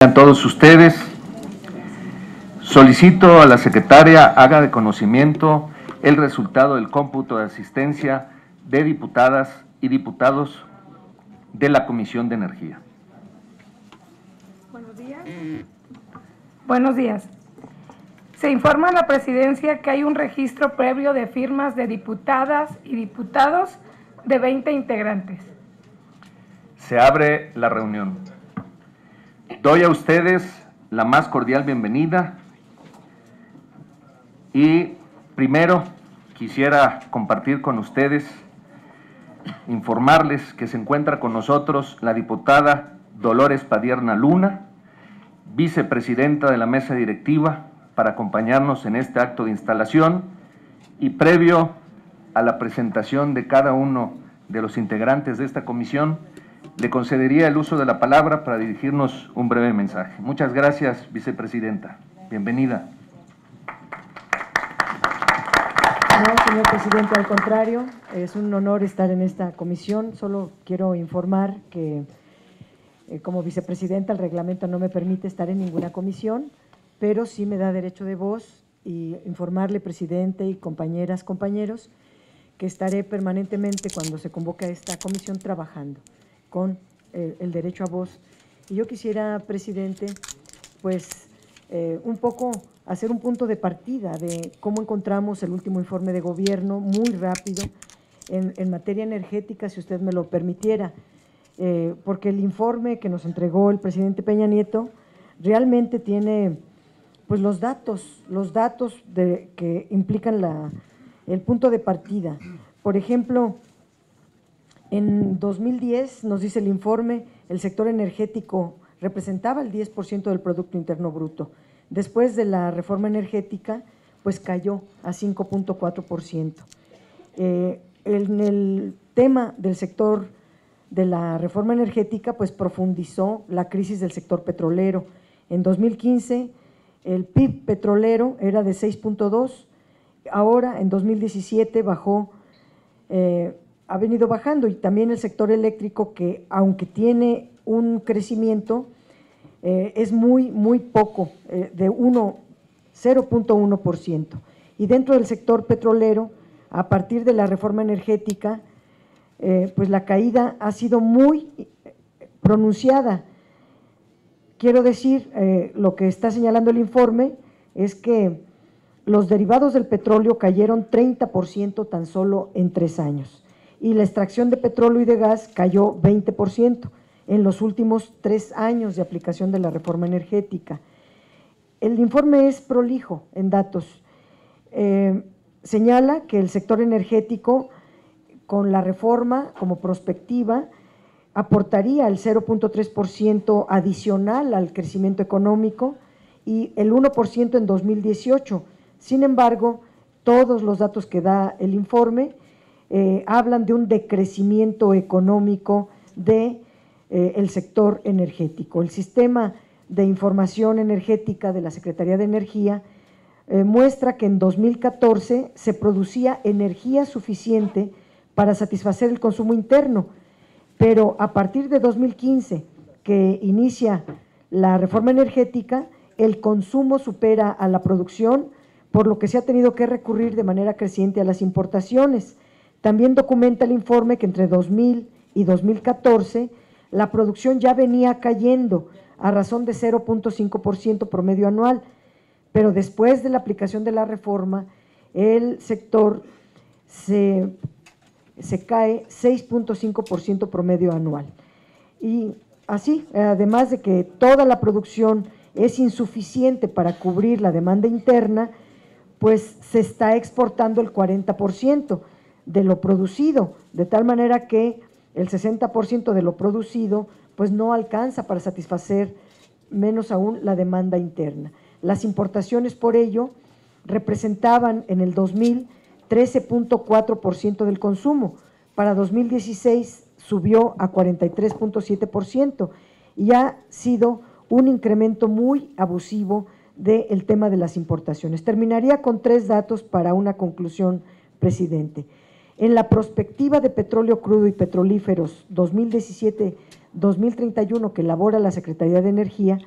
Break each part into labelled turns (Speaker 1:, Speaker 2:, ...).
Speaker 1: A todos ustedes, solicito a la secretaria haga de conocimiento el resultado del cómputo de asistencia de diputadas y diputados de la Comisión de Energía.
Speaker 2: Buenos días. Buenos días. Se informa a la presidencia que hay un registro previo de firmas de diputadas y diputados de 20 integrantes.
Speaker 1: Se abre la reunión. Doy a ustedes la más cordial bienvenida. Y primero quisiera compartir con ustedes, informarles que se encuentra con nosotros la diputada Dolores Padierna Luna, vicepresidenta de la mesa directiva, para acompañarnos en este acto de instalación y previo a la presentación de cada uno de los integrantes de esta comisión, le concedería el uso de la palabra para dirigirnos un breve mensaje. Muchas gracias, vicepresidenta. Bienvenida.
Speaker 3: No, señor presidente, al contrario, es un honor estar en esta comisión. Solo quiero informar que eh, como vicepresidenta el reglamento no me permite estar en ninguna comisión, pero sí me da derecho de voz y informarle, presidente y compañeras, compañeros, que estaré permanentemente cuando se convoca esta comisión trabajando con el, derecho a voz. Y yo quisiera, presidente, pues eh, un poco hacer un punto de partida de cómo encontramos el último informe de gobierno, muy rápido, en, en materia energética, si usted me lo permitiera, eh, porque el informe que nos entregó el presidente Peña Nieto realmente tiene pues los datos, los datos de, que implican la, el punto de partida. Por ejemplo, en 2010, nos dice el informe, el sector energético representaba el 10% del Producto Interno Bruto. Después de la reforma energética, pues cayó a 5.4%. Eh, en el tema del sector de la reforma energética, pues profundizó la crisis del sector petrolero. En 2015, el PIB petrolero era de 6.2, ahora en 2017 bajó eh, ha venido bajando y también el sector eléctrico que aunque tiene un crecimiento eh, es muy, muy poco, eh, de 0.1%. Y dentro del sector petrolero, a partir de la reforma energética, eh, pues la caída ha sido muy pronunciada. Quiero decir, lo que está señalando el informe es que los derivados del petróleo cayeron 30% tan solo en tres años y la extracción de petróleo y de gas cayó 20% en los últimos tres años de aplicación de la reforma energética. El informe es prolijo en datos. Eh, señala que el sector energético, con la reforma como prospectiva, aportaría el 0.3% adicional al crecimiento económico y el 1% en 2018. Sin embargo, todos los datos que da el informe eh, hablan de un decrecimiento económico del de, eh, sector energético. El sistema de información energética de la Secretaría de Energía eh, muestra que en 2014 se producía energía suficiente para satisfacer el consumo interno, pero a partir de 2015, que inicia la reforma energética, el consumo supera a la producción, por lo que se ha tenido que recurrir de manera creciente a las importaciones. También documenta el informe que entre 2000 y 2014 la producción ya venía cayendo a razón de 0.5% promedio anual, pero después de la aplicación de la reforma, el sector se, se cae 6.5% promedio anual. Y así, además de que toda la producción es insuficiente para cubrir la demanda interna, pues se está exportando el 40% de lo producido, de tal manera que el 60% de lo producido pues no alcanza para satisfacer menos aún la demanda interna. Las importaciones por ello representaban en el 2000 13.4% del consumo, para 2016 subió a 43.7% y ha sido un incremento muy abusivo del tema de las importaciones. Terminaría con tres datos para una conclusión, presidente. En la prospectiva de petróleo crudo y petrolíferos 2017-2031 que elabora la Secretaría de Energía,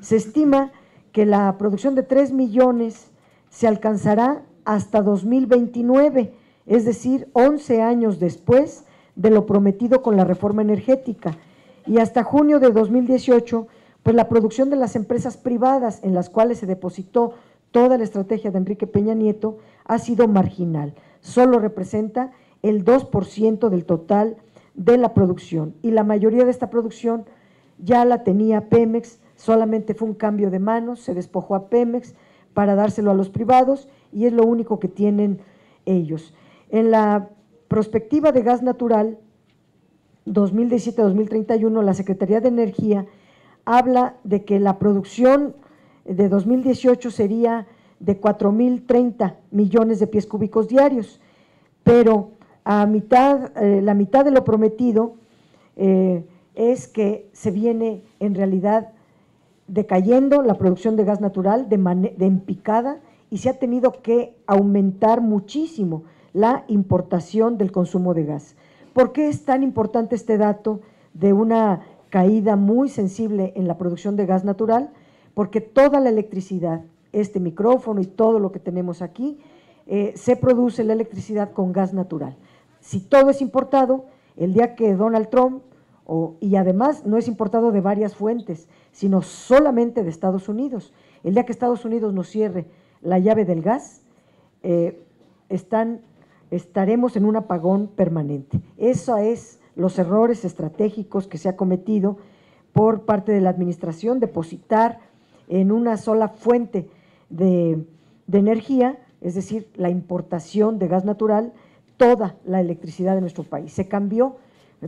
Speaker 3: Se estima que la producción de 3 millones se alcanzará hasta 2029, es decir, 11 años después de lo prometido con la reforma energética. Y hasta junio de 2018, pues la producción de las empresas privadas en las cuales se depositó toda la estrategia de Enrique Peña Nieto ha sido marginal. Solo representa el 2% del total de la producción y la mayoría de esta producción ya la tenía Pemex, solamente fue un cambio de manos, se despojó a Pemex para dárselo a los privados y es lo único que tienen ellos. En la prospectiva de gas natural 2017-2031, la Secretaría de Energía habla de que la producción de 2018 sería de 4.030 millones de pies cúbicos diarios, pero a mitad, eh, la mitad de lo prometido eh, es que se viene en realidad decayendo la producción de gas natural de, de en picada y se ha tenido que aumentar muchísimo la importación del consumo de gas. ¿Por qué es tan importante este dato de una caída muy sensible en la producción de gas natural? Porque toda la electricidad, este micrófono y todo lo que tenemos aquí, eh, se produce la electricidad con gas natural. Si todo es importado, el día que Donald Trump, y además no es importado de varias fuentes, sino solamente de Estados Unidos, el día que Estados Unidos nos cierre la llave del gas, eh, están, estaremos en un apagón permanente. Esos es los errores estratégicos que se ha cometido por parte de la administración, depositar en una sola fuente de energía, es decir, la importación de gas natural, toda la electricidad de nuestro país. Se cambió,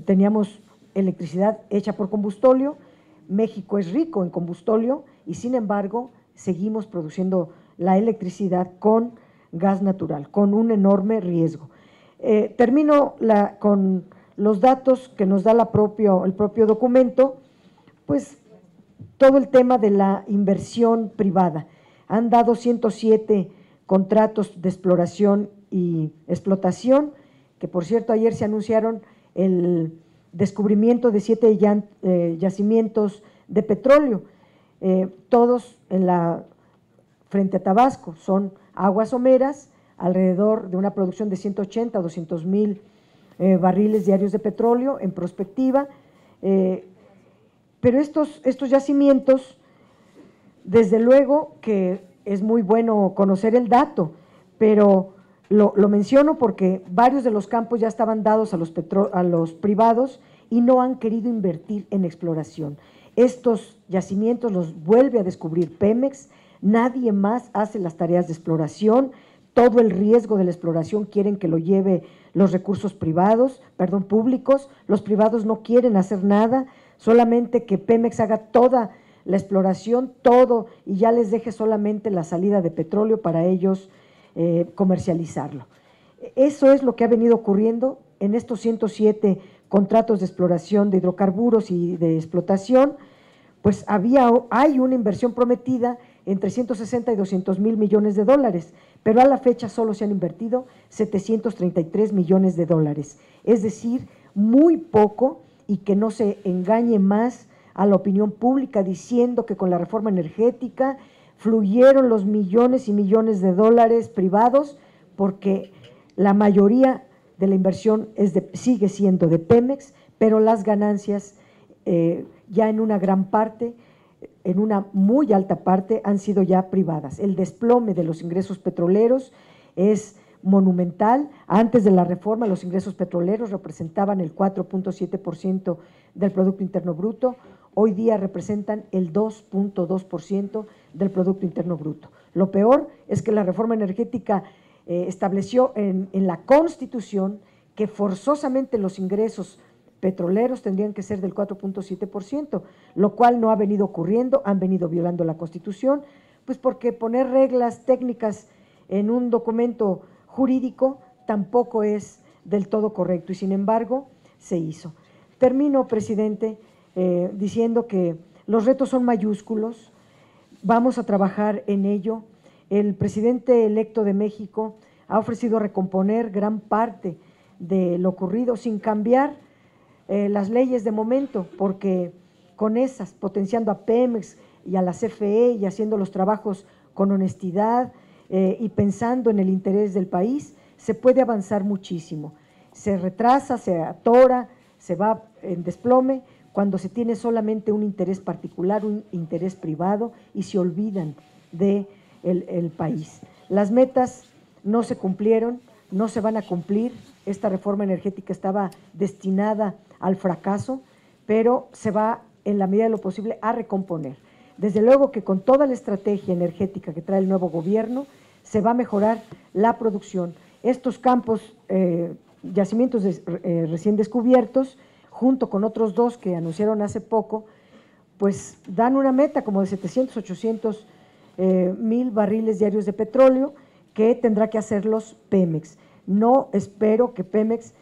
Speaker 3: teníamos electricidad hecha por combustóleo, México es rico en combustóleo y sin embargo seguimos produciendo la electricidad con gas natural, con un enorme riesgo. Eh, termino con los datos que nos da el propio documento, pues todo el tema de la inversión privada. Han dado 107 contratos de exploración y explotación, que por cierto ayer se anunciaron el descubrimiento de siete eh, yacimientos de petróleo, eh, todos en la frente a Tabasco, son aguas someras, alrededor de una producción de 180 a 200 mil eh, barriles diarios de petróleo en prospectiva, pero estos, estos yacimientos, desde luego que es muy bueno conocer el dato, pero lo, menciono porque varios de los campos ya estaban dados a los, a los privados y no han querido invertir en exploración. Estos yacimientos los vuelve a descubrir Pemex, nadie más hace las tareas de exploración, todo el riesgo de la exploración quieren que lo lleve los recursos privados, perdón, públicos, los privados no quieren hacer nada, solamente que Pemex haga toda la exploración, todo, y ya les deje solamente la salida de petróleo para ellos eh, comercializarlo. Eso es lo que ha venido ocurriendo en estos 107 contratos de exploración de hidrocarburos y de explotación, pues había, hay una inversión prometida entre 160 y 200 mil millones de dólares, pero a la fecha solo se han invertido 733 millones de dólares, es decir, muy poco y que no se engañe más a la opinión pública diciendo que con la reforma energética fluyeron los millones y millones de dólares privados porque la mayoría de la inversión es de, sigue siendo de Pemex, pero las ganancias eh, ya en una gran parte, en una muy alta parte, han sido ya privadas. El desplome de los ingresos petroleros es monumental. Antes de la reforma, los ingresos petroleros representaban el 4.7% del Producto Interno Bruto hoy día representan el 2.2% del Producto Interno Bruto. Lo peor es que la reforma energética eh, estableció en, la Constitución que forzosamente los ingresos petroleros tendrían que ser del 4.7%, lo cual no ha venido ocurriendo, han venido violando la Constitución, pues porque poner reglas técnicas en un documento jurídico tampoco es del todo correcto y sin embargo se hizo. Termino, presidente, eh, diciendo que los retos son mayúsculos, vamos a trabajar en ello. El presidente electo de México ha ofrecido recomponer gran parte de lo ocurrido sin cambiar eh, las leyes de momento, porque con esas, potenciando a Pemex, y a la CFE y haciendo los trabajos con honestidad eh, y pensando en el interés del país, se puede avanzar muchísimo. Se retrasa, se atora, se va en desplome cuando se tiene solamente un interés particular, un interés privado y se olvidan de país. Las metas no se cumplieron, no se van a cumplir. Esta reforma energética estaba destinada al fracaso, pero se va en la medida de lo posible a recomponer. Desde luego que con toda la estrategia energética que trae el nuevo gobierno, se va a mejorar la producción. Estos campos, eh, yacimientos eh, recién descubiertos, junto con otros dos que anunciaron hace poco, pues dan una meta como de 700, 800 eh, mil barriles diarios de petróleo que tendrá que hacerlos Pemex. No espero que Pemex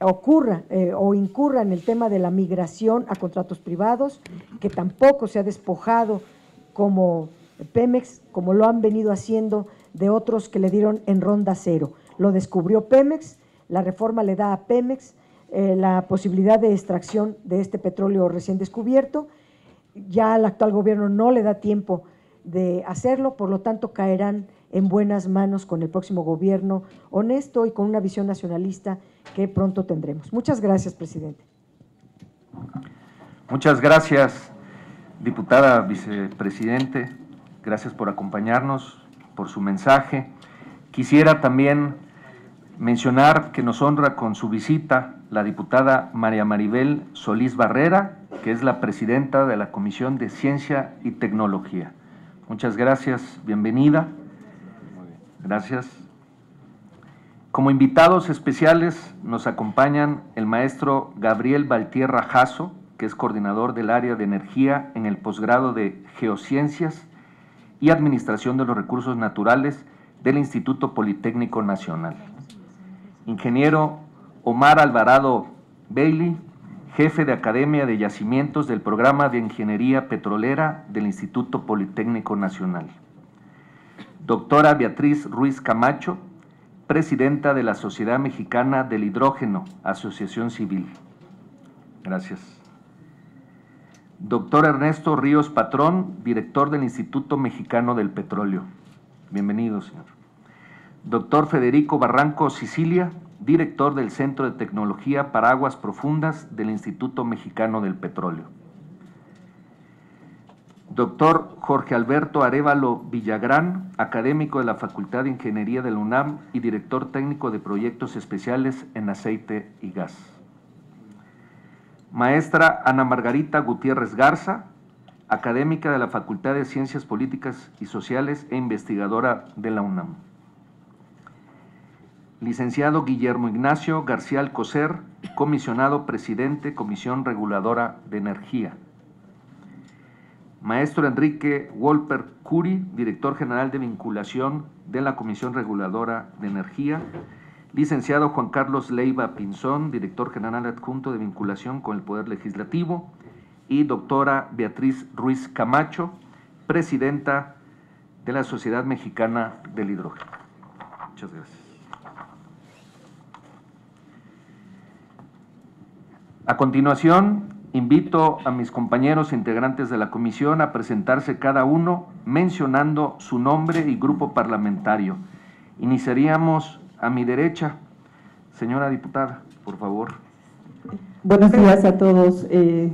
Speaker 3: ocurra o incurra en el tema de la migración a contratos privados, que tampoco se ha despojado como Pemex, como lo han venido haciendo de otros que le dieron en ronda cero. Lo descubrió Pemex, la reforma le da a Pemex eh, la posibilidad de extracción de este petróleo recién descubierto. Ya al actual gobierno no le da tiempo de hacerlo, por lo tanto caerán en buenas manos con el próximo gobierno honesto y con una visión nacionalista que pronto tendremos. Muchas gracias, presidente.
Speaker 1: Muchas gracias, diputada vicepresidente. Gracias por acompañarnos por su mensaje. Quisiera también mencionar que nos honra con su visita la diputada María Maribel Solís Barrera, que es la presidenta de la Comisión de Ciencia y Tecnología. Muchas gracias, bienvenida. Gracias. Como invitados especiales nos acompañan el maestro Gabriel Valtierra Jasso, que es coordinador del área de energía en el posgrado de Geociencias y Administración de los Recursos Naturales del Instituto Politécnico Nacional. Ingeniero Omar Alvarado Bailey, jefe de Academia de Yacimientos del Programa de Ingeniería Petrolera del Instituto Politécnico Nacional. Doctora Beatriz Ruiz Camacho, presidenta de la Sociedad Mexicana del Hidrógeno, Asociación Civil. Gracias. Doctor Ernesto Ríos Patrón, director del Instituto Mexicano del Petróleo. Bienvenido, señor. Doctor Federico Barranco Sicilia, director del Centro de Tecnología para Aguas Profundas del Instituto Mexicano del Petróleo. Doctor Jorge Alberto Arevalo Villagrán, académico de la Facultad de Ingeniería de la UNAM y director técnico de proyectos especiales en aceite y gas. Maestra Ana Margarita Gutiérrez Garza, académica de la Facultad de Ciencias Políticas y Sociales e investigadora de la UNAM. Licenciado Guillermo Ignacio García Alcocer, comisionado presidente Comisión Reguladora de Energía. Maestro Enrique Wolper Curi, director general de vinculación de la Comisión Reguladora de Energía Licenciado Juan Carlos Leiva Pinzón, director general adjunto de vinculación con el Poder Legislativo. Y doctora Beatriz Ruiz Camacho, presidenta de la Sociedad Mexicana del Hidrógeno. Muchas gracias. A continuación, invito a mis compañeros integrantes de la comisión a presentarse cada uno mencionando su nombre y grupo parlamentario. Iniciaríamos a mi derecha, señora diputada, por favor.
Speaker 4: Buenos días a todos. Eh,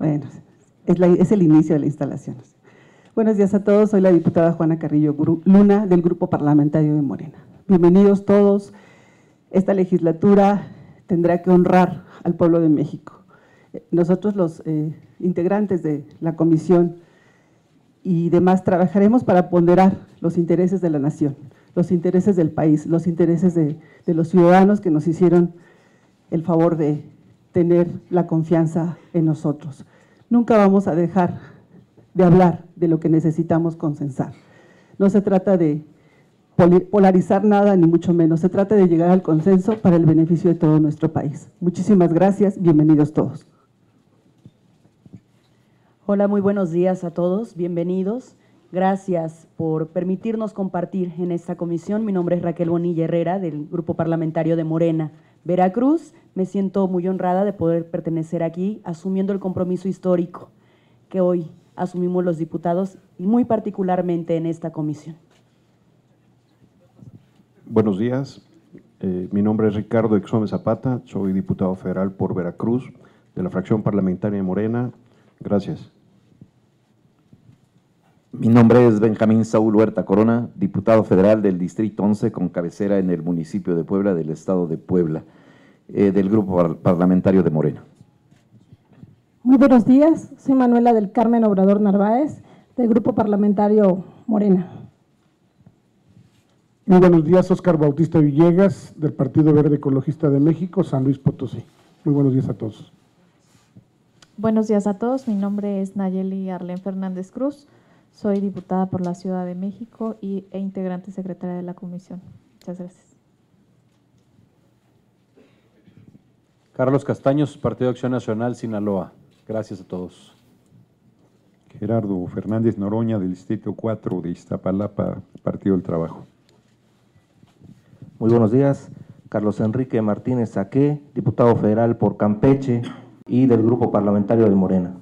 Speaker 4: bueno, es, el inicio de la instalación. Buenos días a todos, soy la diputada Juana Carrillo Luna del Grupo Parlamentario de Morena. Bienvenidos todos. Esta legislatura tendrá que honrar al pueblo de México. Nosotros los eh, integrantes de la Comisión y demás trabajaremos para ponderar los intereses de la nación, los intereses del país, los intereses de, los ciudadanos que nos hicieron el favor de tener la confianza en nosotros. Nunca vamos a dejar de hablar de lo que necesitamos consensar. No se trata de polarizar nada, ni mucho menos. Se trata de llegar al consenso para el beneficio de todo nuestro país. Muchísimas gracias. Bienvenidos todos.
Speaker 5: Hola, muy buenos días a todos, bienvenidos. Gracias por permitirnos compartir en esta comisión. Mi nombre es Raquel Bonilla Herrera, del Grupo Parlamentario de Morena.
Speaker 6: Veracruz. Me siento muy honrada de poder pertenecer aquí, asumiendo el compromiso histórico que hoy asumimos los diputados y muy particularmente en esta comisión.
Speaker 7: Buenos días, eh, mi nombre es Ricardo Exome Zapata, soy diputado federal por Veracruz, de la fracción parlamentaria de Morena. Gracias.
Speaker 8: Mi nombre es Benjamín Saúl Huerta Corona, diputado federal del Distrito 11 con cabecera en el municipio de Puebla del Estado de Puebla, eh, del Grupo Parlamentario de Morena.
Speaker 9: Muy buenos días, soy Manuela del Carmen Obrador Narváez, del Grupo Parlamentario Morena.
Speaker 10: Muy buenos días, Oscar Bautista Villegas, del Partido Verde Ecologista de México, San Luis Potosí. Muy buenos días a todos.
Speaker 11: Buenos días a todos, mi nombre es Nayeli Arlen Fernández Cruz, soy diputada por la Ciudad de México y, e integrante secretaria de la comisión. Muchas gracias.
Speaker 12: Carlos Castaños, Partido Acción Nacional, Sinaloa. Gracias a todos.
Speaker 13: Gerardo Fernández Noroña, del Distrito 4 de Iztapalapa, Partido del Trabajo.
Speaker 14: Muy buenos días. Carlos Enrique Martínez Saqué, diputado federal por Campeche y del Grupo Parlamentario de Morena.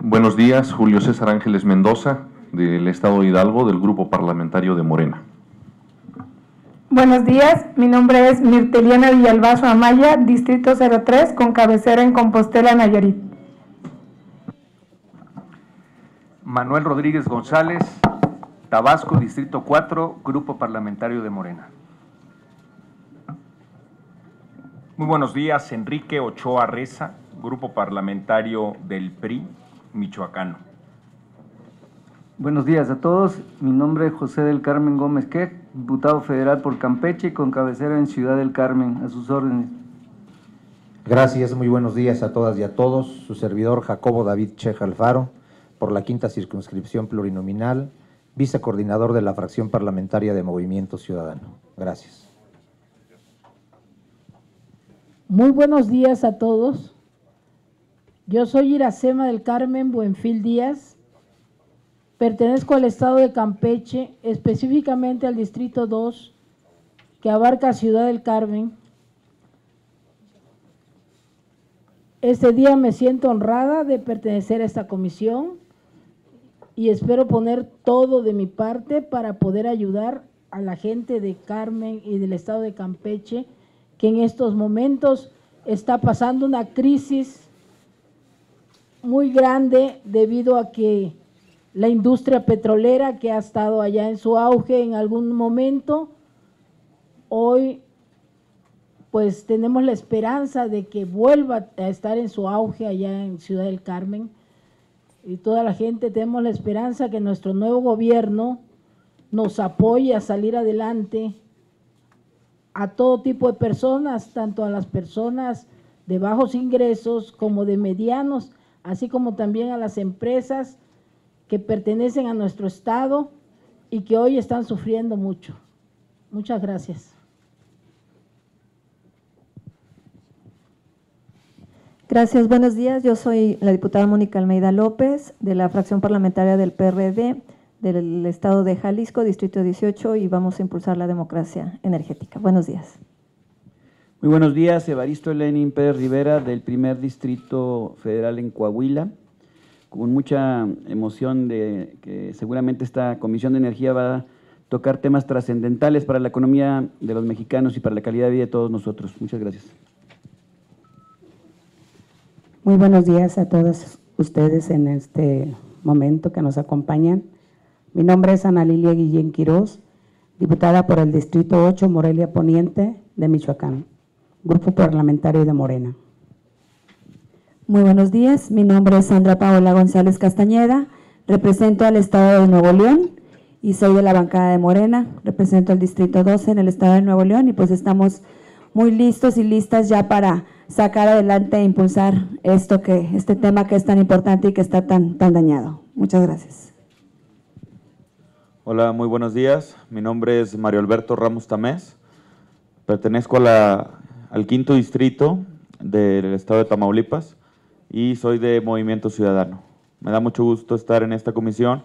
Speaker 15: Buenos días, Julio César Ángeles Mendoza, del Estado de Hidalgo, del Grupo Parlamentario de Morena.
Speaker 2: Buenos días, mi nombre es Mirteliana Villalbazo Amaya, Distrito 03, con cabecera en Compostela, Nayarit.
Speaker 1: Manuel Rodríguez González, Tabasco, Distrito 4, Grupo Parlamentario de Morena.
Speaker 16: Muy buenos días, Enrique Ochoa Reza, Grupo Parlamentario del PRI, Michoacano.
Speaker 17: Buenos días a todos, mi nombre es José del Carmen Gómez Quej, diputado federal por Campeche con cabecera en Ciudad del Carmen, a sus órdenes.
Speaker 18: Gracias, muy buenos días a todas y a todos. Su servidor Jacobo David Cheja Alfaro, por la quinta circunscripción plurinominal, vicecoordinador de la fracción parlamentaria de Movimiento Ciudadano. Gracias.
Speaker 9: Muy buenos días a todos. Yo soy Iracema del Carmen Buenfil Díaz. Pertenezco al estado de Campeche, específicamente al distrito 2, que abarca Ciudad del Carmen. Este día me siento honrada de pertenecer a esta comisión y espero poner todo de mi parte para poder ayudar a la gente de Carmen y del estado de Campeche, que en estos momentos está pasando una crisis muy grande debido a que la industria petrolera que ha estado allá en su auge en algún momento, hoy pues tenemos la esperanza de que vuelva a estar en su auge allá en Ciudad del Carmen y toda la gente tenemos la esperanza que nuestro nuevo gobierno nos apoye a salir adelante a todo tipo de personas, tanto a las personas de bajos ingresos como de medianos, así como también a las empresas que pertenecen a nuestro estado y que hoy están sufriendo mucho. Muchas gracias.
Speaker 19: Gracias, buenos días. Yo soy la diputada Mónica Almeida López, de la fracción parlamentaria del PRD, del Estado de Jalisco, Distrito 18, y vamos a impulsar la democracia energética. Buenos días.
Speaker 20: Muy buenos días, Evaristo Lenin Pérez Rivera, del primer Distrito Federal en Coahuila. Con mucha emoción de que seguramente esta Comisión de Energía va a tocar temas trascendentales para la economía de los mexicanos y para la calidad de vida de todos nosotros. Muchas gracias.
Speaker 21: Muy buenos días a todos ustedes en este momento que nos acompañan. Mi nombre es Ana Lilia Guillén Quirós, diputada por el Distrito 8 Morelia Poniente de Michoacán, Grupo Parlamentario de Morena.
Speaker 19: Muy buenos días, mi nombre es Sandra Paola González Castañeda, represento al Estado de Nuevo León y soy de la bancada de Morena, represento al Distrito 12 en el Estado de Nuevo León y pues estamos muy listos y listas ya para sacar adelante e impulsar esto que, este tema que es tan importante y que está tan, tan dañado. Muchas gracias.
Speaker 22: Hola, muy buenos días. Mi nombre es Mario Alberto Ramos Tamés. Pertenezco al quinto distrito del estado de Tamaulipas y soy de Movimiento Ciudadano. Me da mucho gusto estar en esta comisión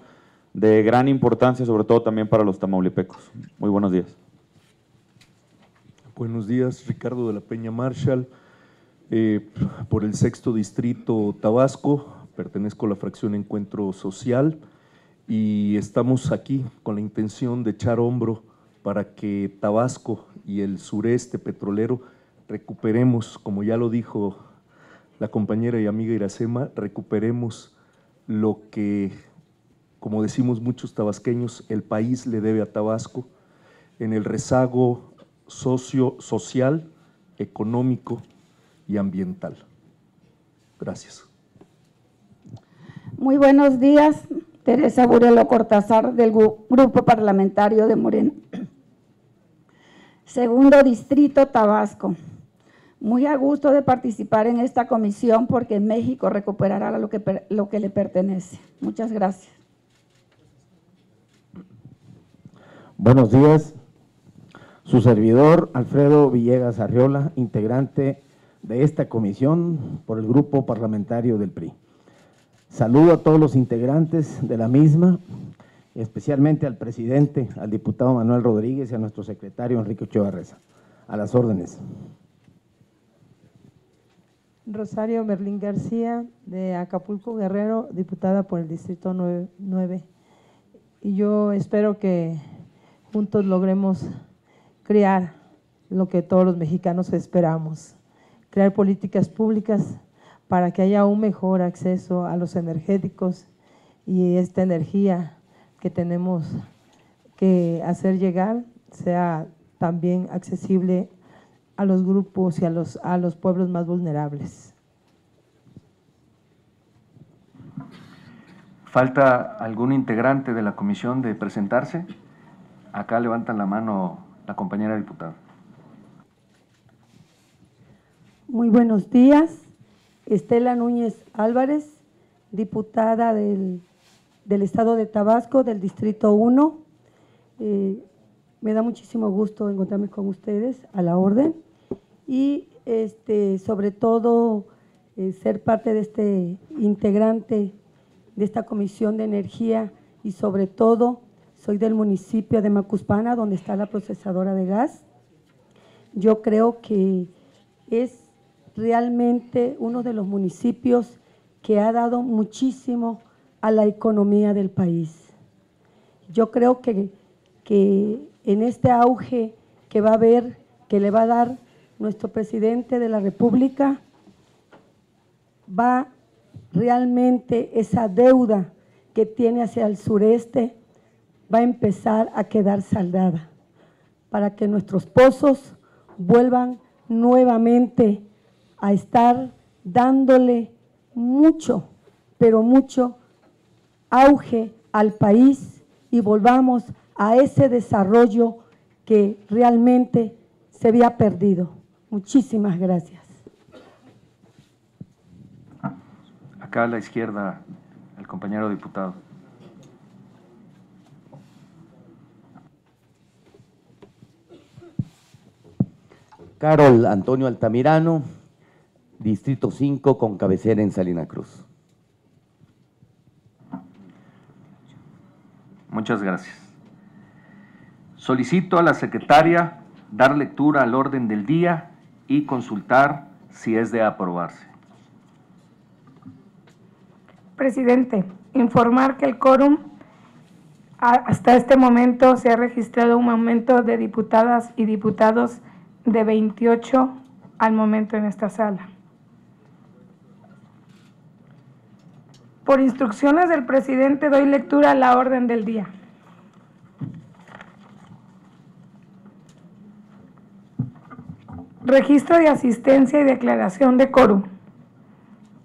Speaker 22: de gran importancia, sobre todo también para los tamaulipecos. Muy buenos días.
Speaker 23: Buenos días, Ricardo de la Peña Marshall, eh, por el sexto distrito Tabasco, pertenezco a la fracción Encuentro Social. Y estamos aquí con la intención de echar hombro para que Tabasco y el sureste petrolero recuperemos, como ya lo dijo la compañera y amiga Iracema, recuperemos lo que, como decimos muchos tabasqueños, el país le debe a Tabasco. En el rezago socio, social, económico y ambiental. Gracias.
Speaker 24: Muy buenos días, Teresa Burelo Cortázar del Grupo Parlamentario de Morena. Segundo Distrito Tabasco. Muy a gusto de participar en esta comisión porque México recuperará lo que, lo que le pertenece. Muchas gracias.
Speaker 18: Buenos días. Su servidor, Alfredo Villegas Arriola, integrante de esta comisión por el Grupo Parlamentario del PRI. Saludo a todos los integrantes de la misma, especialmente al presidente, al diputado Manuel Rodríguez y a nuestro secretario Enrique Ochoa Reza. A las órdenes.
Speaker 25: Rosario Merlín García, de Acapulco Guerrero, diputada por el Distrito 9. Y yo espero que juntos logremos crear lo que todos los mexicanos esperamos, crear políticas públicas para que haya un mejor acceso a los energéticos y esta energía que tenemos que hacer llegar sea también accesible a los grupos y a los, a los pueblos más vulnerables.
Speaker 1: ¿Falta algún integrante de la comisión de presentarse? Acá levantan la mano la compañera diputada.
Speaker 24: Muy buenos días. Estela Núñez Álvarez, diputada del, Estado de Tabasco, del Distrito 1. Eh, me da muchísimo gusto encontrarme con ustedes a la orden y este, sobre todo eh, ser parte de este integrante de esta Comisión de Energía y sobre todo soy del municipio de Macuspana, donde está la procesadora de gas. Yo creo que es realmente uno de los municipios que ha dado muchísimo a la economía del país. Yo creo que, que en este auge que va a haber, que le va a dar nuestro presidente de la República, va realmente esa deuda que tiene hacia el sureste va a empezar a quedar saldada para que nuestros pozos vuelvan nuevamente a estar dándole mucho, pero mucho auge al país y volvamos a ese desarrollo que realmente se había perdido. Muchísimas gracias.
Speaker 1: Acá a la izquierda, el compañero diputado.
Speaker 26: Carol Antonio Altamirano, Distrito 5, con cabecera en Salina Cruz.
Speaker 1: Muchas gracias. Solicito a la secretaria dar lectura al orden del día y consultar si es de aprobarse.
Speaker 2: Presidente, informar que el quórum hasta este momento se ha registrado un aumento de diputadas y diputados de 28 al momento en esta sala. Por instrucciones del presidente doy lectura a la orden del día. Registro de asistencia y declaración de quórum.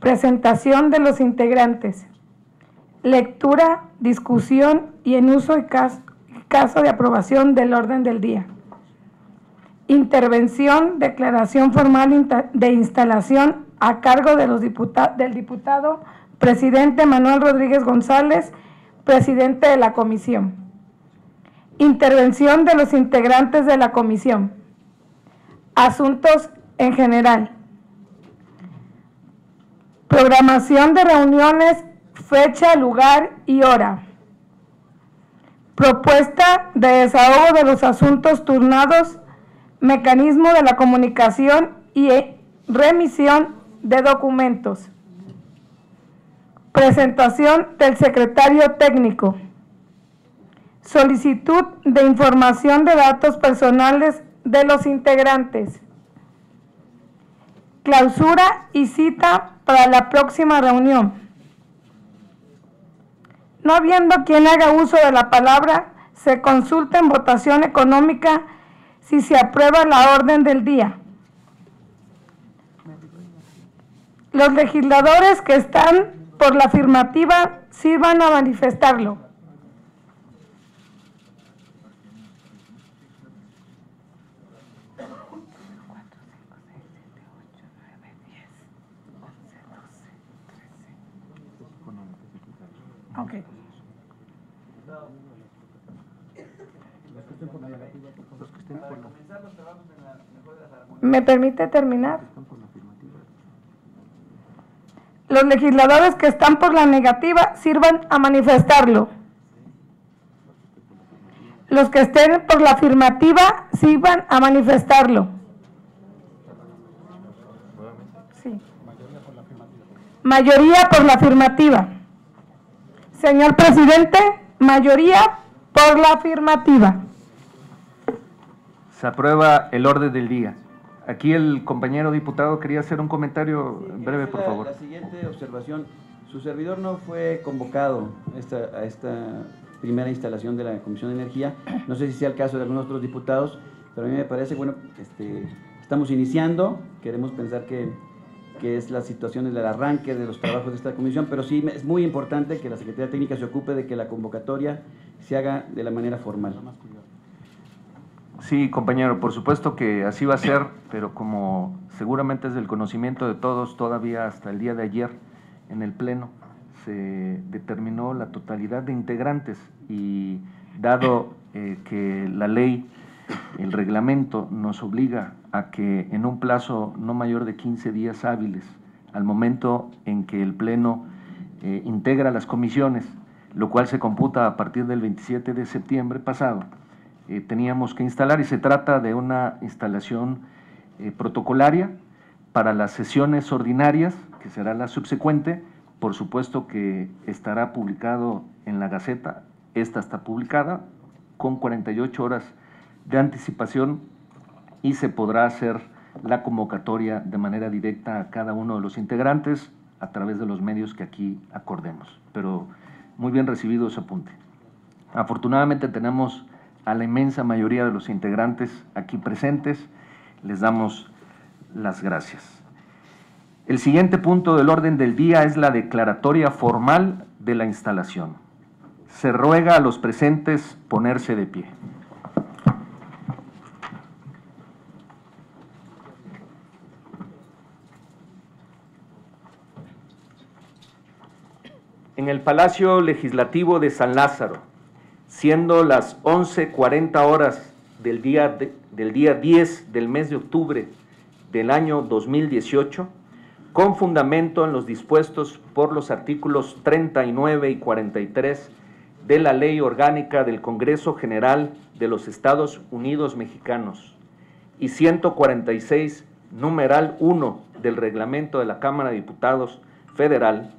Speaker 2: Presentación de los integrantes. Lectura, discusión y en uso y caso de aprobación del orden del día. Intervención, declaración formal de instalación a cargo de los del diputado presidente Manuel Rodríguez González, presidente de la comisión. Intervención de los integrantes de la comisión. Asuntos en general. Programación de reuniones, fecha, lugar y hora. Propuesta de desahogo de los asuntos turnados mecanismo de la comunicación y remisión de documentos. Presentación del secretario técnico. Solicitud de información de datos personales de los integrantes. Clausura y cita para la próxima reunión. No habiendo quien haga uso de la palabra, se consulta en votación económica si se aprueba la orden del día. Los legisladores que están por la afirmativa sirvan a manifestarlo. ¿Me permite terminar? Los legisladores que están por la negativa sirvan a manifestarlo. Los que estén por la afirmativa sirvan a manifestarlo. Sí. Mayoría por la afirmativa. Señor presidente, mayoría por la afirmativa.
Speaker 1: Se aprueba el orden del día. Aquí el compañero diputado quería hacer un comentario breve, por favor.
Speaker 20: La siguiente observación, su servidor no fue convocado a esta, a esta primera instalación de la Comisión de Energía. No sé si sea el caso de algunos otros diputados, pero a mí me parece, bueno, este, estamos iniciando, queremos pensar que, que es la situación del arranque de los trabajos de esta comisión, pero sí es muy importante que la Secretaría Técnica se ocupe de que la convocatoria se haga de la manera formal.
Speaker 1: Sí, compañero, por supuesto que así va a ser, pero como seguramente es del conocimiento de todos, todavía hasta el día de ayer en el Pleno se determinó la totalidad de integrantes y dado eh, que la ley, el reglamento nos obliga a que en un plazo no mayor de 15 días hábiles, al momento en que el Pleno eh, integra las comisiones, lo cual se computa a partir del 27 de septiembre pasado, eh, teníamos que instalar y se trata de una instalación eh, protocolaria para las sesiones ordinarias, que será la subsecuente, por supuesto que estará publicado en la Gaceta, esta está publicada con 48 horas de anticipación y se podrá hacer la convocatoria de manera directa a cada uno de los integrantes a través de los medios que aquí acordemos. Pero muy bien recibido ese apunte. Afortunadamente tenemos a la inmensa mayoría de los integrantes aquí presentes, les damos las gracias. El siguiente punto del orden del día es la declaratoria formal de la instalación. Se ruega a los presentes ponerse de pie. En el Palacio Legislativo de San Lázaro, siendo las 11.40 horas del día, del día 10 del mes de octubre del año 2018, con fundamento en los dispuestos por los artículos 39 y 43 de la Ley Orgánica del Congreso General de los Estados Unidos Mexicanos y 146, numeral 1 del reglamento de la Cámara de Diputados Federal,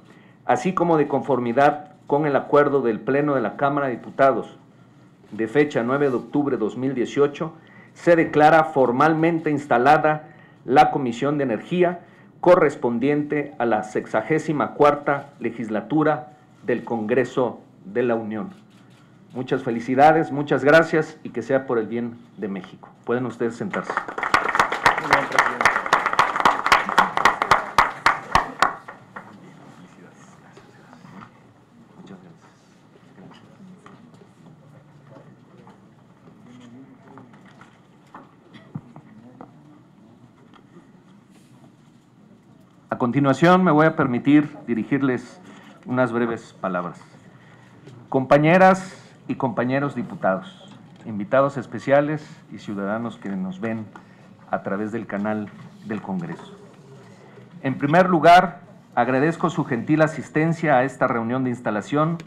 Speaker 1: así como de conformidad con el acuerdo del Pleno de la Cámara de Diputados de fecha 9 de octubre de 2018, se declara formalmente instalada la Comisión de Energía correspondiente a la 64 legislatura del Congreso de la Unión. Muchas felicidades, muchas gracias y que sea por el bien de México. Pueden ustedes sentarse. A continuación me voy a permitir dirigirles unas breves palabras. Compañeras y compañeros diputados, invitados especiales y ciudadanos que nos ven a través del canal del Congreso. En primer lugar, agradezco su gentil asistencia a esta reunión de instalación,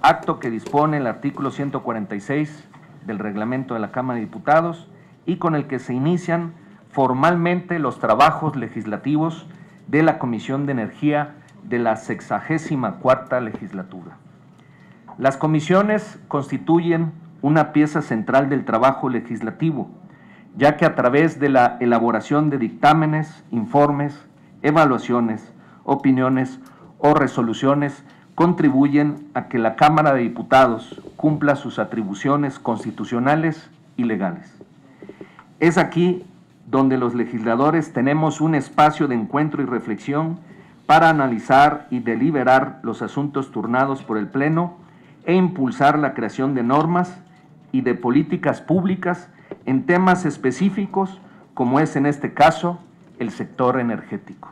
Speaker 1: acto que dispone el artículo 146 del reglamento de la Cámara de Diputados y con el que se inician formalmente los trabajos legislativos de la Comisión de Energía de la 64 legislatura. Las comisiones constituyen una pieza central del trabajo legislativo, ya que a través de la elaboración de dictámenes, informes, evaluaciones, opiniones o resoluciones contribuyen a que la Cámara de Diputados cumpla sus atribuciones constitucionales y legales. Es aquí donde los legisladores tenemos un espacio de encuentro y reflexión para analizar y deliberar los asuntos turnados por el Pleno e impulsar la creación de normas y de políticas públicas en temas específicos, como es en este caso el sector energético.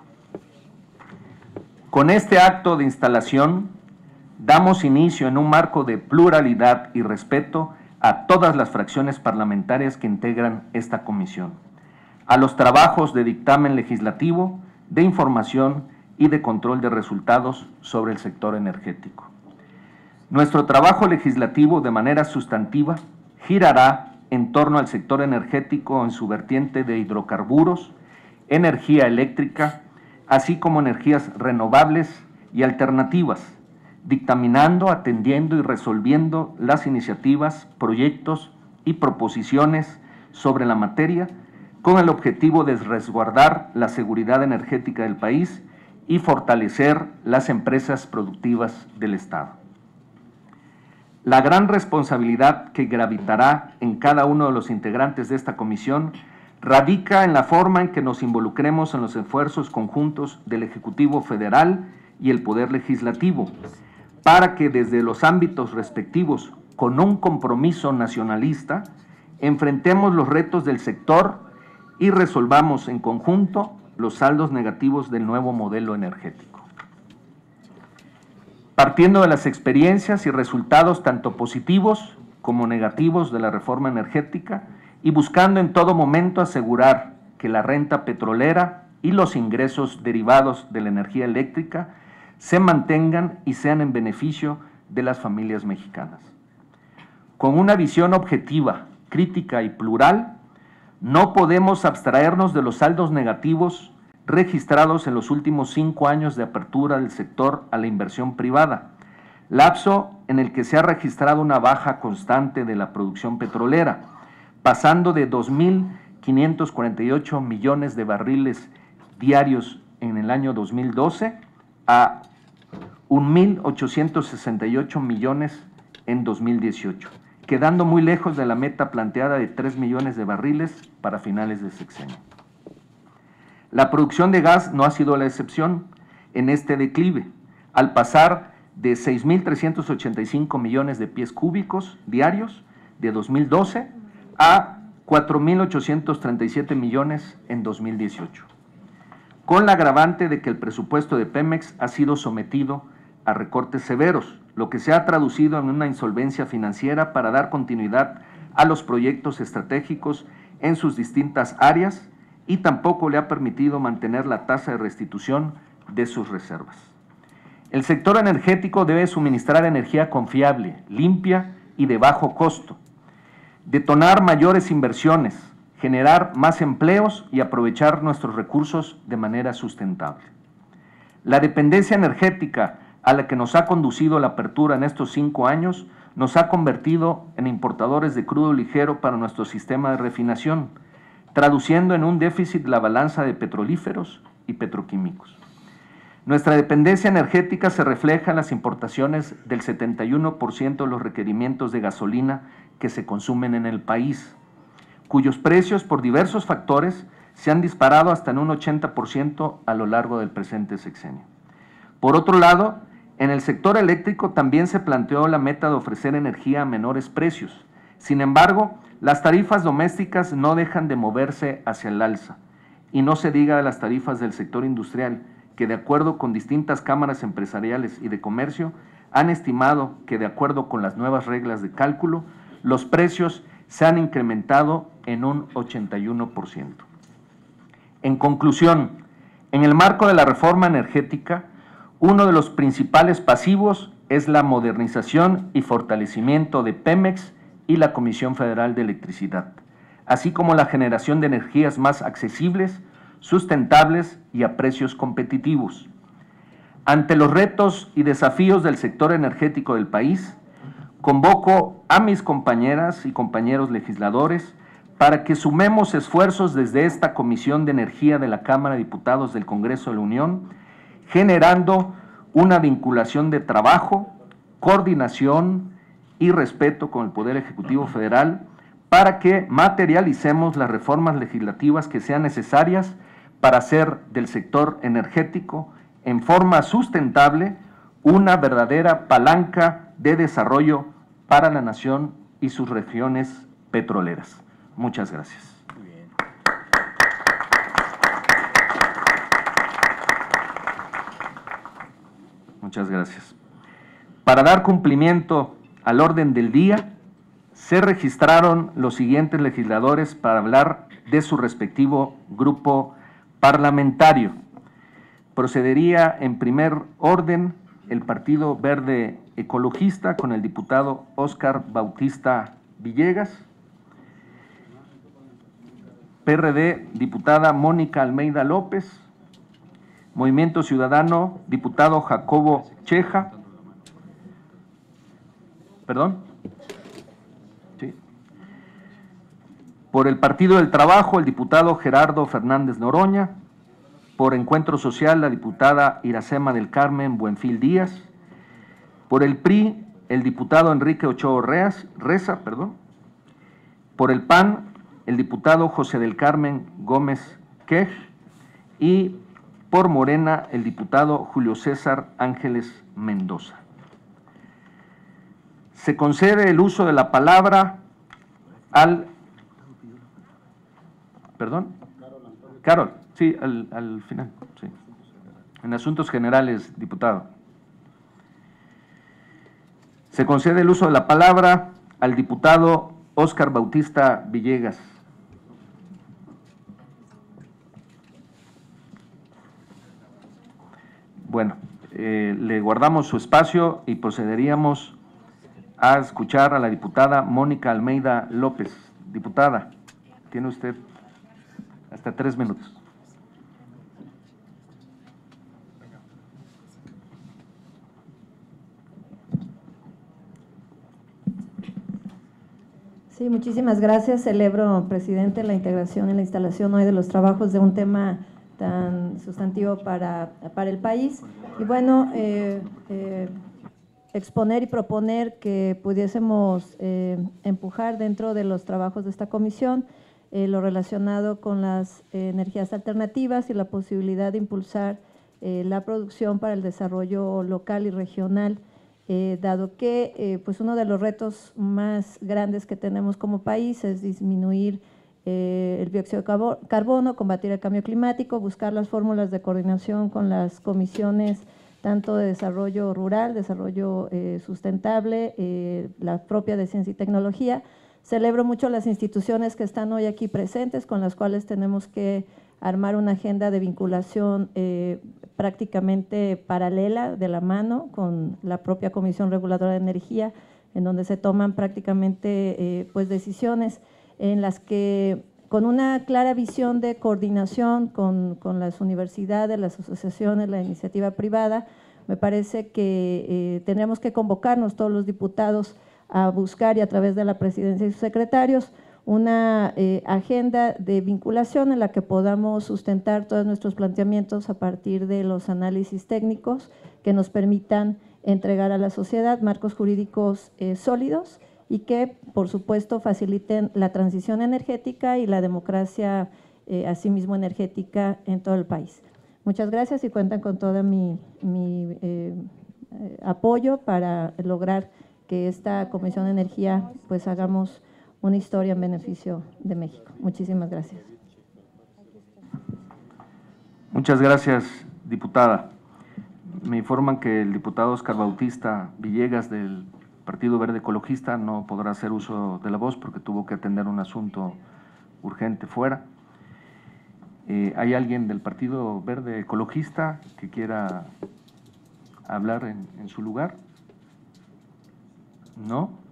Speaker 1: Con este acto de instalación, damos inicio en un marco de pluralidad y respeto a todas las fracciones parlamentarias que integran esta comisión, a los trabajos de dictamen legislativo, de información y de control de resultados sobre el sector energético. Nuestro trabajo legislativo de manera sustantiva girará en torno al sector energético en su vertiente de hidrocarburos, energía eléctrica, así como energías renovables y alternativas, dictaminando, atendiendo y resolviendo las iniciativas, proyectos y proposiciones sobre la materia con el objetivo de resguardar la seguridad energética del país y fortalecer las empresas productivas del Estado. La gran responsabilidad que gravitará en cada uno de los integrantes de esta comisión radica en la forma en que nos involucremos en los esfuerzos conjuntos del Ejecutivo Federal y el Poder Legislativo, para que desde los ámbitos respectivos, con un compromiso nacionalista, enfrentemos los retos del sector y resolvamos en conjunto los saldos negativos del nuevo modelo energético. Partiendo de las experiencias y resultados tanto positivos como negativos de la reforma energética y buscando en todo momento asegurar que la renta petrolera y los ingresos derivados de la energía eléctrica se mantengan y sean en beneficio de las familias mexicanas. Con una visión objetiva, crítica y plural, no podemos abstraernos de los saldos negativos registrados en los últimos cinco años de apertura del sector a la inversión privada, lapso en el que se ha registrado una baja constante de la producción petrolera, pasando de 2.548 millones de barriles diarios en el año 2012 a 1.868 millones en 2018, quedando muy lejos de la meta planteada de 3 millones de barriles para finales de sexenio. La producción de gas no ha sido la excepción en este declive, al pasar de 6.385 millones de pies cúbicos diarios de 2012 a 4.837 millones en 2018 con la agravante de que el presupuesto de Pemex ha sido sometido a recortes severos, lo que se ha traducido en una insolvencia financiera para dar continuidad a los proyectos estratégicos en sus distintas áreas y tampoco le ha permitido mantener la tasa de restitución de sus reservas. El sector energético debe suministrar energía confiable, limpia y de bajo costo, detonar mayores inversiones, generar más empleos y aprovechar nuestros recursos de manera sustentable. La dependencia energética a la que nos ha conducido la apertura en estos cinco años nos ha convertido en importadores de crudo ligero para nuestro sistema de refinación, traduciendo en un déficit la balanza de petrolíferos y petroquímicos. Nuestra dependencia energética se refleja en las importaciones del 71% de los requerimientos de gasolina que se consumen en el país, cuyos precios por diversos factores se han disparado hasta en un 80% a lo largo del presente sexenio. Por otro lado, en el sector eléctrico también se planteó la meta de ofrecer energía a menores precios. Sin embargo, las tarifas domésticas no dejan de moverse hacia el alza. Y no se diga de las tarifas del sector industrial, que de acuerdo con distintas cámaras empresariales y de comercio, han estimado que de acuerdo con las nuevas reglas de cálculo, los precios se han incrementado en un 81%. En conclusión, en el marco de la reforma energética, uno de los principales pasivos es la modernización y fortalecimiento de Pemex y la Comisión Federal de Electricidad, así como la generación de energías más accesibles, sustentables y a precios competitivos. Ante los retos y desafíos del sector energético del país, convoco a mis compañeras y compañeros legisladores para que sumemos esfuerzos desde esta Comisión de Energía de la Cámara de Diputados del Congreso de la Unión, generando una vinculación de trabajo, coordinación y respeto con el Poder Ejecutivo Federal para que materialicemos las reformas legislativas que sean necesarias para hacer del sector energético en forma sustentable una verdadera palanca de desarrollo para la nación y sus regiones petroleras. Muchas gracias. Muchas gracias. Para dar cumplimiento al orden del día, se registraron los siguientes legisladores para hablar de su respectivo grupo parlamentario. Procedería en primer orden el Partido Verde Ecologista con el diputado Óscar Bautista Villegas. PRD, diputada Mónica Almeida López. Movimiento Ciudadano, diputado Jacobo Cheja. ¿Perdón? Por el Partido del Trabajo, el diputado Gerardo Fernández Noroña. Por Encuentro Social, la diputada Iracema del Carmen Buenfil Díaz. Por el PRI, el diputado Enrique Ochoa Reas, Reza. Perdón. Por el PAN, el diputado José del Carmen Gómez Quej. Y por Morena, el diputado Julio César Ángeles Mendoza. Se concede el uso de la palabra al... ¿Perdón? Carol, sí, al, al final, sí. En asuntos generales, diputado. Se concede el uso de la palabra al diputado Óscar Bautista Villegas. Bueno, eh, le guardamos su espacio y procederíamos a escuchar a la diputada Mónica Almeida López. Diputada, tiene usted hasta tres minutos.
Speaker 11: Sí, muchísimas gracias. Celebro, presidente, la integración en la instalación hoy de los trabajos de un tema tan sustantivo para, para el país. Y bueno, eh, eh, exponer y proponer que pudiésemos eh, empujar dentro de los trabajos de esta comisión lo relacionado con las energías alternativas y la posibilidad de impulsar la producción para el desarrollo local y regional, dado que pues uno de los retos más grandes que tenemos como país es disminuir eh, el dióxido de carbono, combatir el cambio climático, buscar las fórmulas de coordinación con las comisiones tanto de desarrollo rural, desarrollo eh, sustentable, eh, la propia de ciencia y tecnología. Celebro mucho las instituciones que están hoy aquí presentes, con las cuales tenemos que armar una agenda de vinculación prácticamente paralela, de la mano, con la propia Comisión Reguladora de Energía, en donde se toman prácticamente pues, decisiones en las que con una clara visión de coordinación con, las universidades, las asociaciones, la iniciativa privada, me parece que eh, tendremos que convocarnos todos los diputados a buscar y a través de la presidencia y sus secretarios una eh, agenda de vinculación en la que podamos sustentar todos nuestros planteamientos a partir de los análisis técnicos que nos permitan entregar a la sociedad marcos jurídicos eh, sólidos y que, por supuesto, faciliten la transición energética y la democracia, eh, asimismo, energética en todo el país. Muchas gracias y cuentan con todo mi, mi eh, apoyo para lograr que esta Comisión de Energía pues hagamos una historia en beneficio de México. Muchísimas gracias.
Speaker 1: Muchas gracias, diputada. Me informan que el diputado Oscar Bautista Villegas del Partido Verde Ecologista no podrá hacer uso de la voz porque tuvo que atender un asunto urgente fuera. Eh, ¿Hay alguien del Partido Verde Ecologista que quiera hablar en, en su lugar? ¿No?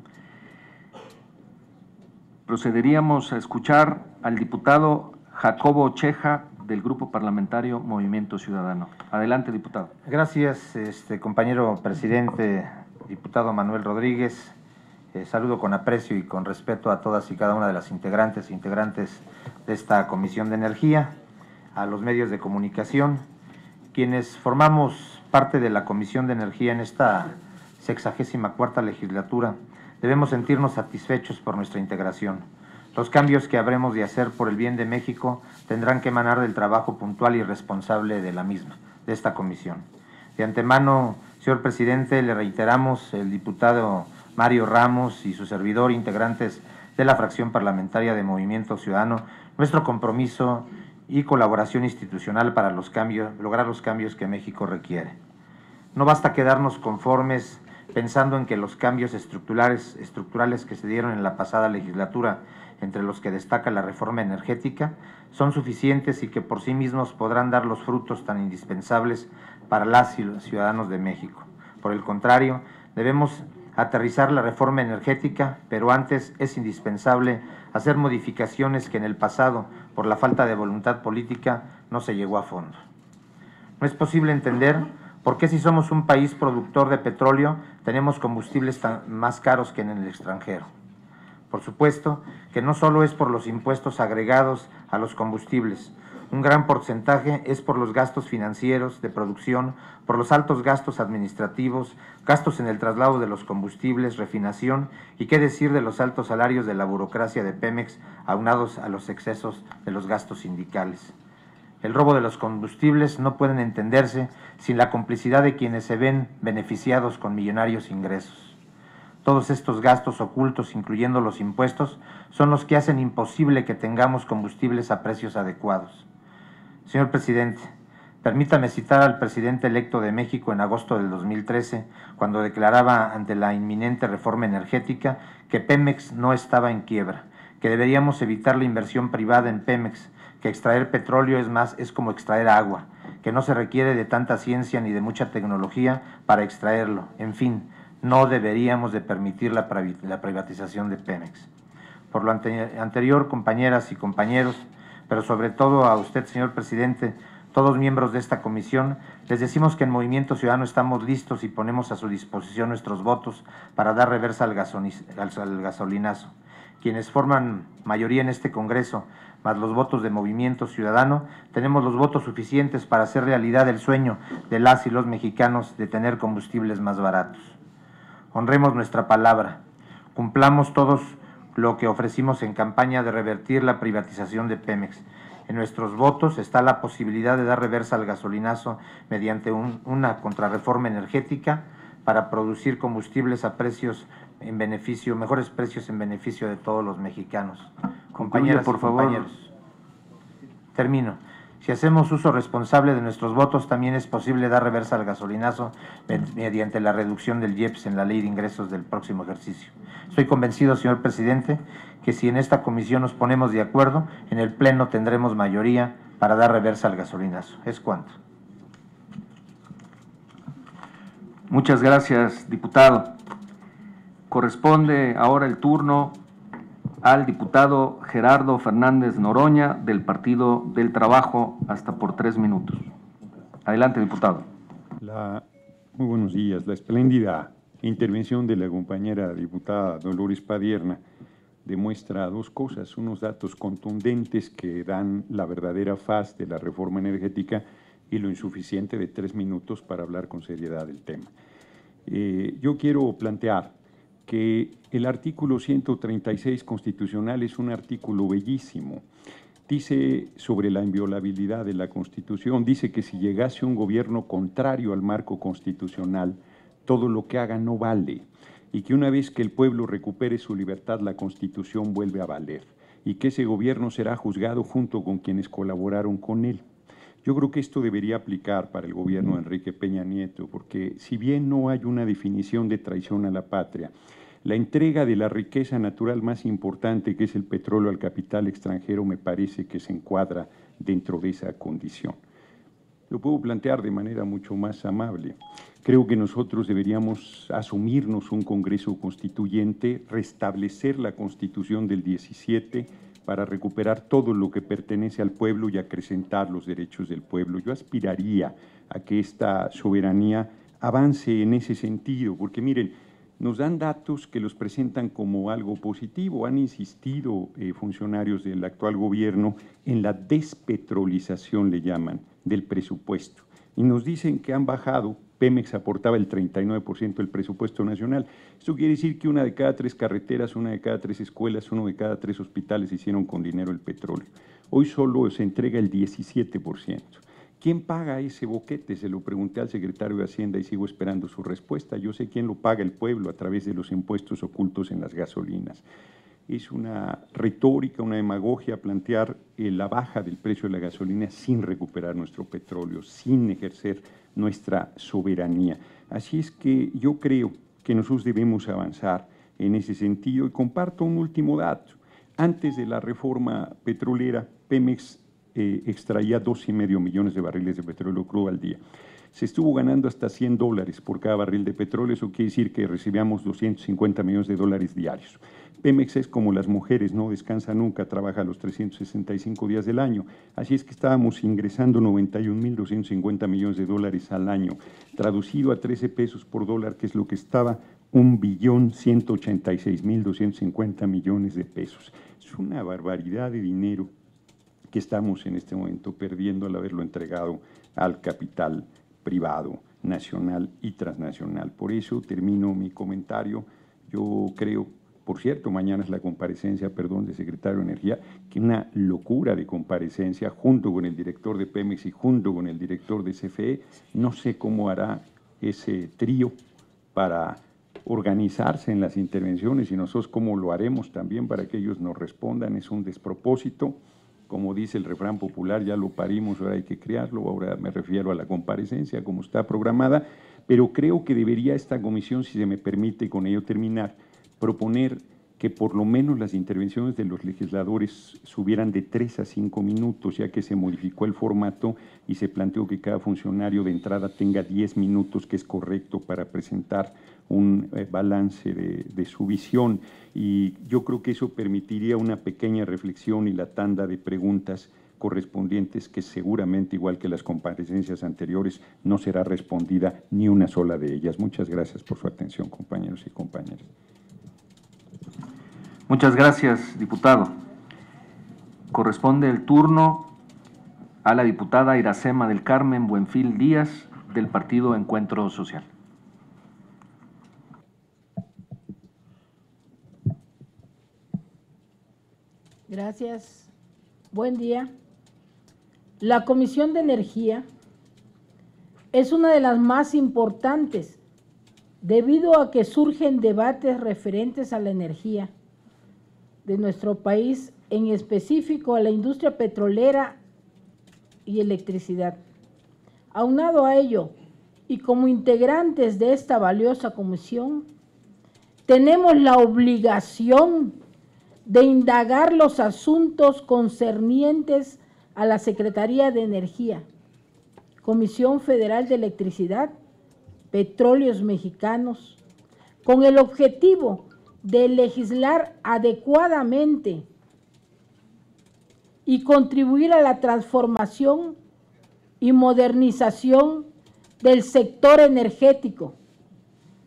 Speaker 1: procederíamos a escuchar al diputado Jacobo Cheja del Grupo Parlamentario Movimiento Ciudadano. Adelante, diputado.
Speaker 18: Gracias, este, compañero presidente, diputado Manuel Rodríguez. Eh, saludo con aprecio y con respeto a todas y cada una de las integrantes e integrantes de esta Comisión de Energía, a los medios de comunicación, quienes formamos parte de la Comisión de Energía en esta sexagésima cuarta legislatura, debemos sentirnos satisfechos por nuestra integración. Los cambios que habremos de hacer por el bien de México tendrán que emanar del trabajo puntual y responsable de la misma, de esta comisión. De antemano, señor presidente, le reiteramos el diputado Mario Ramos y su servidor, integrantes de la fracción parlamentaria de Movimiento Ciudadano, nuestro compromiso y colaboración institucional para lograr los cambios que México requiere. No basta quedarnos conformes pensando en que los cambios estructurales, estructurales que se dieron en la pasada legislatura, entre los que destaca la reforma energética, son suficientes y que por sí mismos podrán dar los frutos tan indispensables para los ciudadanos de México. Por el contrario, debemos aterrizar la reforma energética, pero antes es indispensable hacer modificaciones que en el pasado, por la falta de voluntad política, no se llegó a fondo. No es posible entender por qué si somos un país productor de petróleo tenemos combustibles más caros que en el extranjero. Por supuesto que no solo es por los impuestos agregados a los combustibles, un gran porcentaje es por los gastos financieros de producción, por los altos gastos administrativos, gastos en el traslado de los combustibles, refinación y qué decir de los altos salarios de la burocracia de Pemex aunados a los excesos de los gastos sindicales. El robo de los combustibles no pueden entenderse sin la complicidad de quienes se ven beneficiados con millonarios ingresos. Todos estos gastos ocultos, incluyendo los impuestos, son los que hacen imposible que tengamos combustibles a precios adecuados. Señor presidente, permítame citar al presidente electo de México en agosto del 2013, cuando declaraba ante la inminente reforma energética que Pemex no estaba en quiebra, que deberíamos evitar la inversión privada en Pemex, que extraer petróleo es más es como extraer agua, que no se requiere de tanta ciencia ni de mucha tecnología para extraerlo. En fin, no deberíamos de permitir la, privatización de Pemex. Por lo anterior, compañeras y compañeros, pero sobre todo a usted, señor presidente, todos miembros de esta comisión, les decimos que en Movimiento Ciudadano estamos listos y ponemos a su disposición nuestros votos para dar reversa al, al gasolinazo. Quienes forman mayoría en este Congreso, más los votos de Movimiento Ciudadano, tenemos los votos suficientes para hacer realidad el sueño de las y los mexicanos de tener combustibles más baratos. Honremos nuestra palabra, cumplamos todos lo que ofrecimos en campaña de revertir la privatización de Pemex. En nuestros votos está la posibilidad de dar reversa al gasolinazo mediante una contrarreforma energética para producir combustibles a precios en beneficio, mejores precios en beneficio de todos los mexicanos. Compañeras por favor. compañeros. Termino. Si hacemos uso responsable de nuestros votos, también es posible dar reversa al gasolinazo mediante la reducción del IEPS en la ley de ingresos del próximo ejercicio. Estoy convencido, señor presidente, que si en esta comisión nos ponemos de acuerdo, en el Pleno tendremos mayoría para dar reversa al gasolinazo. Es cuanto.
Speaker 1: Muchas gracias, diputado. Corresponde ahora el turno al diputado Gerardo Fernández Noroña del Partido del Trabajo hasta por tres minutos. Adelante, diputado.
Speaker 13: muy buenos días. La espléndida intervención de la compañera diputada Dolores Padierna demuestra dos cosas, unos datos contundentes que dan la verdadera faz de la reforma energética y lo insuficiente de tres minutos para hablar con seriedad del tema. Eh, yo quiero plantear que el artículo 136 constitucional es un artículo bellísimo. Dice sobre la inviolabilidad de la Constitución, dice que si llegase un gobierno contrario al marco constitucional, todo lo que haga no vale y que una vez que el pueblo recupere su libertad, la Constitución vuelve a valer y que ese gobierno será juzgado junto con quienes colaboraron con él. Yo creo que esto debería aplicar para el gobierno de Enrique Peña Nieto, porque si bien no hay una definición de traición a la patria, la entrega de la riqueza natural más importante, que es el petróleo al capital extranjero, me parece que se encuadra dentro de esa condición. Lo puedo plantear de manera mucho más amable. Creo que nosotros deberíamos asumirnos un Congreso Constituyente, restablecer la Constitución del 17 para recuperar todo lo que pertenece al pueblo y acrecentar los derechos del pueblo. Yo aspiraría a que esta soberanía avance en ese sentido, porque miren, nos dan datos que los presentan como algo positivo. Han insistido eh, funcionarios del actual gobierno en la despetrolización, le llaman, del presupuesto. Y nos dicen que han bajado Pemex aportaba el 39% del presupuesto nacional. Esto quiere decir que una de cada tres carreteras, una de cada tres escuelas, uno de cada tres hospitales hicieron con dinero el petróleo. Hoy solo se entrega el 17%. ¿Quién paga ese boquete? Se lo pregunté al secretario de Hacienda y sigo esperando su respuesta. Yo sé quién lo paga el pueblo a través de los impuestos ocultos en las gasolinas. Es una retórica, una demagogia plantear eh, la baja del precio de la gasolina sin recuperar nuestro petróleo, sin ejercer nuestra soberanía. Así es que yo creo que nosotros debemos avanzar en ese sentido y comparto un último dato. Antes de la reforma petrolera, Pemex eh, extraía dos y medio millones de barriles de petróleo crudo al día. Se estuvo ganando hasta 100 dólares por cada barril de petróleo, eso quiere decir que recibíamos 250 millones de dólares diarios. Pemex es como las mujeres, no descansa nunca, trabaja los 365 días del año. Así es que estábamos ingresando 91.250 millones de dólares al año, traducido a 13 pesos por dólar, que es lo que estaba un billón 186.250 millones de pesos. Es una barbaridad de dinero que estamos en este momento perdiendo al haberlo entregado al capital privado, nacional y transnacional. Por eso termino mi comentario. Yo creo por cierto, mañana es la comparecencia, perdón, del secretario de Energía, que una locura de comparecencia junto con el director de Pemex y junto con el director de CFE. No sé cómo hará ese trío para organizarse en las intervenciones y nosotros cómo lo haremos también para que ellos nos respondan. Es un despropósito. Como dice el refrán popular, ya lo parimos, ahora hay que crearlo. Ahora me refiero a la comparecencia como está programada. Pero creo que debería esta comisión, si se me permite con ello terminar, proponer que por lo menos las intervenciones de los legisladores subieran de tres a cinco minutos, ya que se modificó el formato y se planteó que cada funcionario de entrada tenga diez minutos, que es correcto para presentar un eh, balance de, de, su visión. Y yo creo que eso permitiría una pequeña reflexión y la tanda de preguntas correspondientes que seguramente, igual que las comparecencias anteriores, no será respondida ni una sola de ellas. Muchas gracias por su atención, compañeros y compañeras.
Speaker 1: Muchas gracias, diputado. Corresponde el turno a la diputada Iracema del Carmen Buenfil Díaz, del Partido Encuentro Social.
Speaker 9: Gracias. Buen día. La Comisión de Energía es una de las más importantes debido a que surgen debates referentes a la energía de nuestro país, en específico a la industria petrolera y electricidad. Aunado a ello, y como integrantes de esta valiosa comisión, tenemos la obligación de indagar los asuntos concernientes a la Secretaría de Energía, Comisión Federal de Electricidad, Petróleos Mexicanos, con el objetivo de legislar adecuadamente y contribuir a la transformación y modernización del sector energético,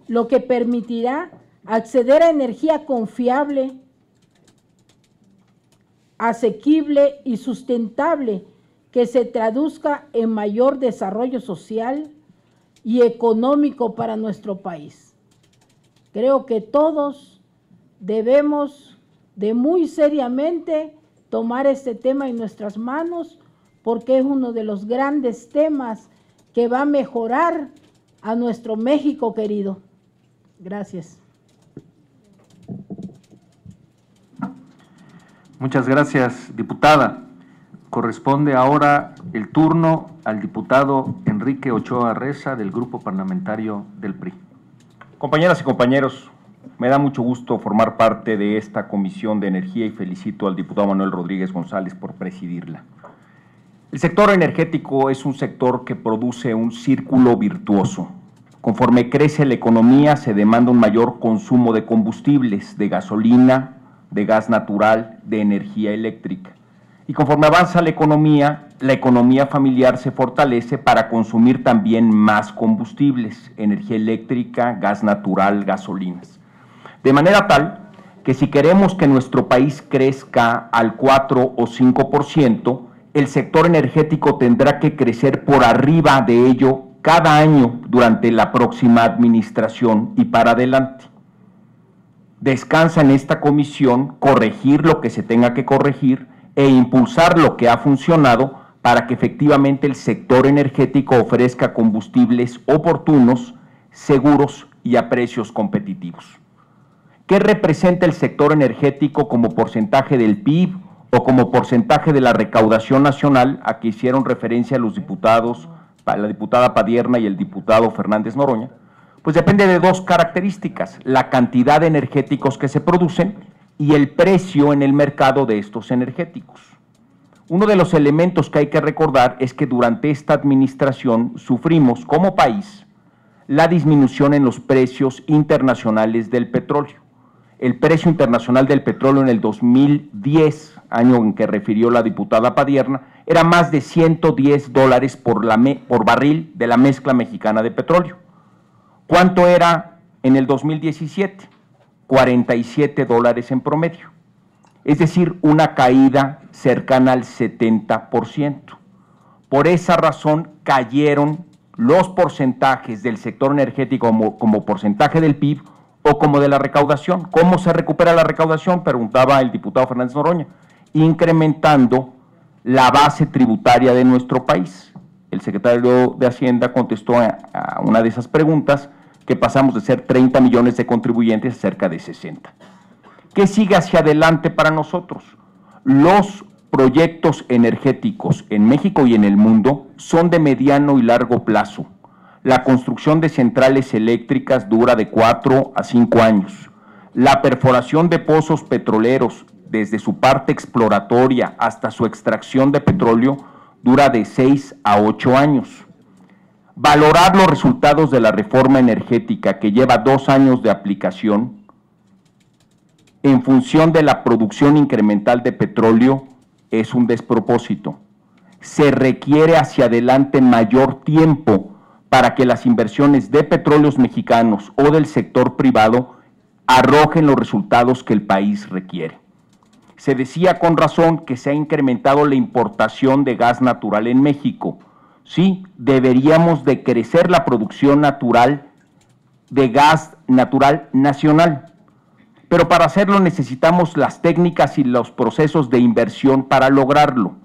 Speaker 9: lo que permitirá acceder a energía confiable, asequible y sustentable que se traduzca en mayor desarrollo social y económico para nuestro país. Creo que todos debemos de muy seriamente tomar este tema en nuestras manos porque es uno de los grandes temas que va a mejorar a nuestro México querido. Gracias.
Speaker 1: Muchas gracias, diputada. Corresponde ahora el turno al diputado Enrique Ochoa Reza del Grupo Parlamentario del PRI.
Speaker 16: Compañeras y compañeros, me da mucho gusto formar parte de esta Comisión de Energía y felicito al diputado Manuel Rodríguez González por presidirla. El sector energético es un sector que produce un círculo virtuoso. Conforme crece la economía, se demanda un mayor consumo de combustibles, de gasolina, de gas natural, de energía eléctrica. Y conforme avanza la economía, la economía familiar se fortalece para consumir también más combustibles, energía eléctrica, gas natural, gasolinas. De manera tal que si queremos que nuestro país crezca al 4 o 5%, el sector energético tendrá que crecer por arriba de ello cada año durante la próxima administración y para adelante. Descansa en esta comisión corregir lo que se tenga que corregir e impulsar lo que ha funcionado para que efectivamente el sector energético ofrezca combustibles oportunos, seguros y a precios competitivos. ¿Qué representa el sector energético como porcentaje del PIB o como porcentaje de la recaudación nacional a que hicieron referencia los diputados, la diputada Padierna y el diputado Fernández Noroña? Pues depende de dos características, la cantidad de energéticos que se producen y el precio en el mercado de estos energéticos. Uno de los elementos que hay que recordar es que durante esta administración sufrimos como país la disminución en los precios internacionales del petróleo. El precio internacional del petróleo en el 2010 año en que refirió la diputada Padierna, era más de 110 dólares por, por barril de la mezcla mexicana de petróleo. ¿Cuánto era en el 2017? 47 dólares en promedio. Es decir, una caída cercana al 70%. Por esa razón cayeron los porcentajes del sector energético como, porcentaje del PIB o como de la recaudación. ¿Cómo se recupera la recaudación? Preguntaba el diputado Fernández Noroña incrementando la base tributaria de nuestro país. El secretario de Hacienda contestó a, una de esas preguntas que pasamos de ser 30 millones de contribuyentes a cerca de 60. ¿Qué sigue hacia adelante para nosotros? Los proyectos energéticos en México y en el mundo son de mediano y largo plazo. La construcción de centrales eléctricas dura de 4 a 5 años. La perforación de pozos petroleros desde su parte exploratoria hasta su extracción de petróleo, dura de 6 a 8 años. Valorar los resultados de la reforma energética que lleva dos años de aplicación en función de la producción incremental de petróleo es un despropósito. Se requiere hacia adelante mayor tiempo para que las inversiones de petróleos mexicanos o del sector privado arrojen los resultados que el país requiere se decía con razón que se ha incrementado la importación de gas natural en México. Sí, deberíamos de crecer la producción natural de gas natural nacional. Pero para hacerlo necesitamos las técnicas y los procesos de inversión para lograrlo.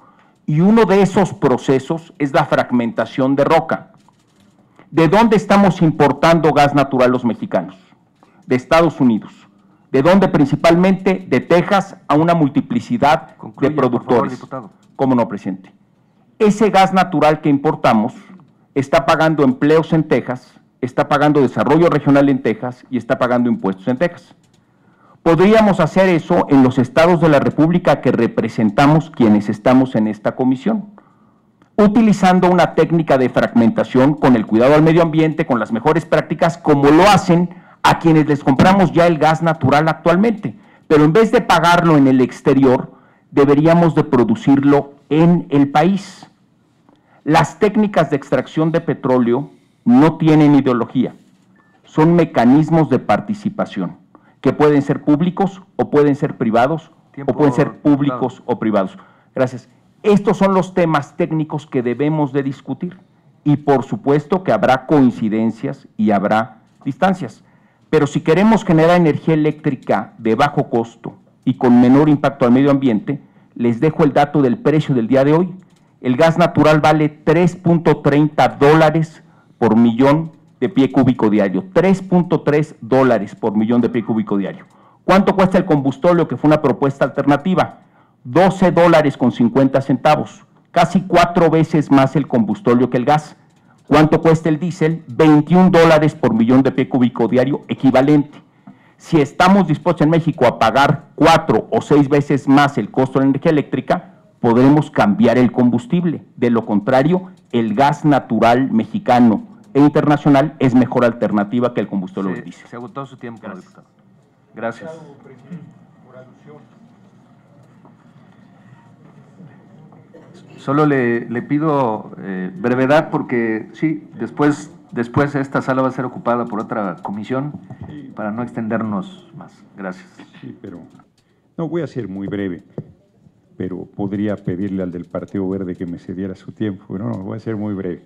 Speaker 16: Y uno de esos procesos es la fragmentación de roca. ¿De dónde estamos importando gas natural los mexicanos? De Estados Unidos. ¿De dónde principalmente? De Texas a una multiplicidad de productores. ¿Cómo no, presidente? Ese gas natural que importamos está pagando empleos en Texas, está pagando desarrollo regional en Texas y está pagando impuestos en Texas. Podríamos hacer eso en los estados de la República que representamos quienes estamos en esta comisión, utilizando una técnica de fragmentación con el cuidado al medio ambiente, con las mejores prácticas, como lo hacen a quienes les compramos ya el gas natural actualmente. Pero en vez de pagarlo en el exterior, deberíamos de producirlo en el país. Las técnicas de extracción de petróleo no tienen ideología, son mecanismos de participación que pueden ser públicos o pueden ser privados o pueden ser públicos o privados. Gracias. Estos son los temas técnicos que debemos de discutir y por supuesto que habrá coincidencias y habrá distancias. Pero si queremos generar energía eléctrica de bajo costo y con menor impacto al medio ambiente, les dejo el dato del precio del día de hoy. El gas natural vale 3.30 dólares por millón de pie cúbico diario. 3.3 dólares por millón de pie cúbico diario. ¿Cuánto cuesta el combustóleo, que fue una propuesta alternativa? 12 dólares con 50 centavos. Casi cuatro veces más el combustóleo que el gas. ¿Cuánto cuesta el diésel? 21 dólares por millón de pie cúbico diario equivalente. Si estamos dispuestos en México a pagar cuatro o seis veces más el costo de la energía eléctrica, podremos cambiar el combustible. De lo contrario, el gas natural mexicano e internacional es mejor alternativa que el combustible
Speaker 1: Se,
Speaker 16: diésel.
Speaker 1: se agotó su tiempo, diputado. Gracias. Solo le, le pido eh, brevedad porque sí, después, después esta sala va a ser ocupada por otra comisión para no extendernos más. Gracias.
Speaker 13: Sí, pero no voy a ser muy breve, pero podría pedirle al del Partido Verde que me cediera su tiempo, pero no, voy a ser muy breve.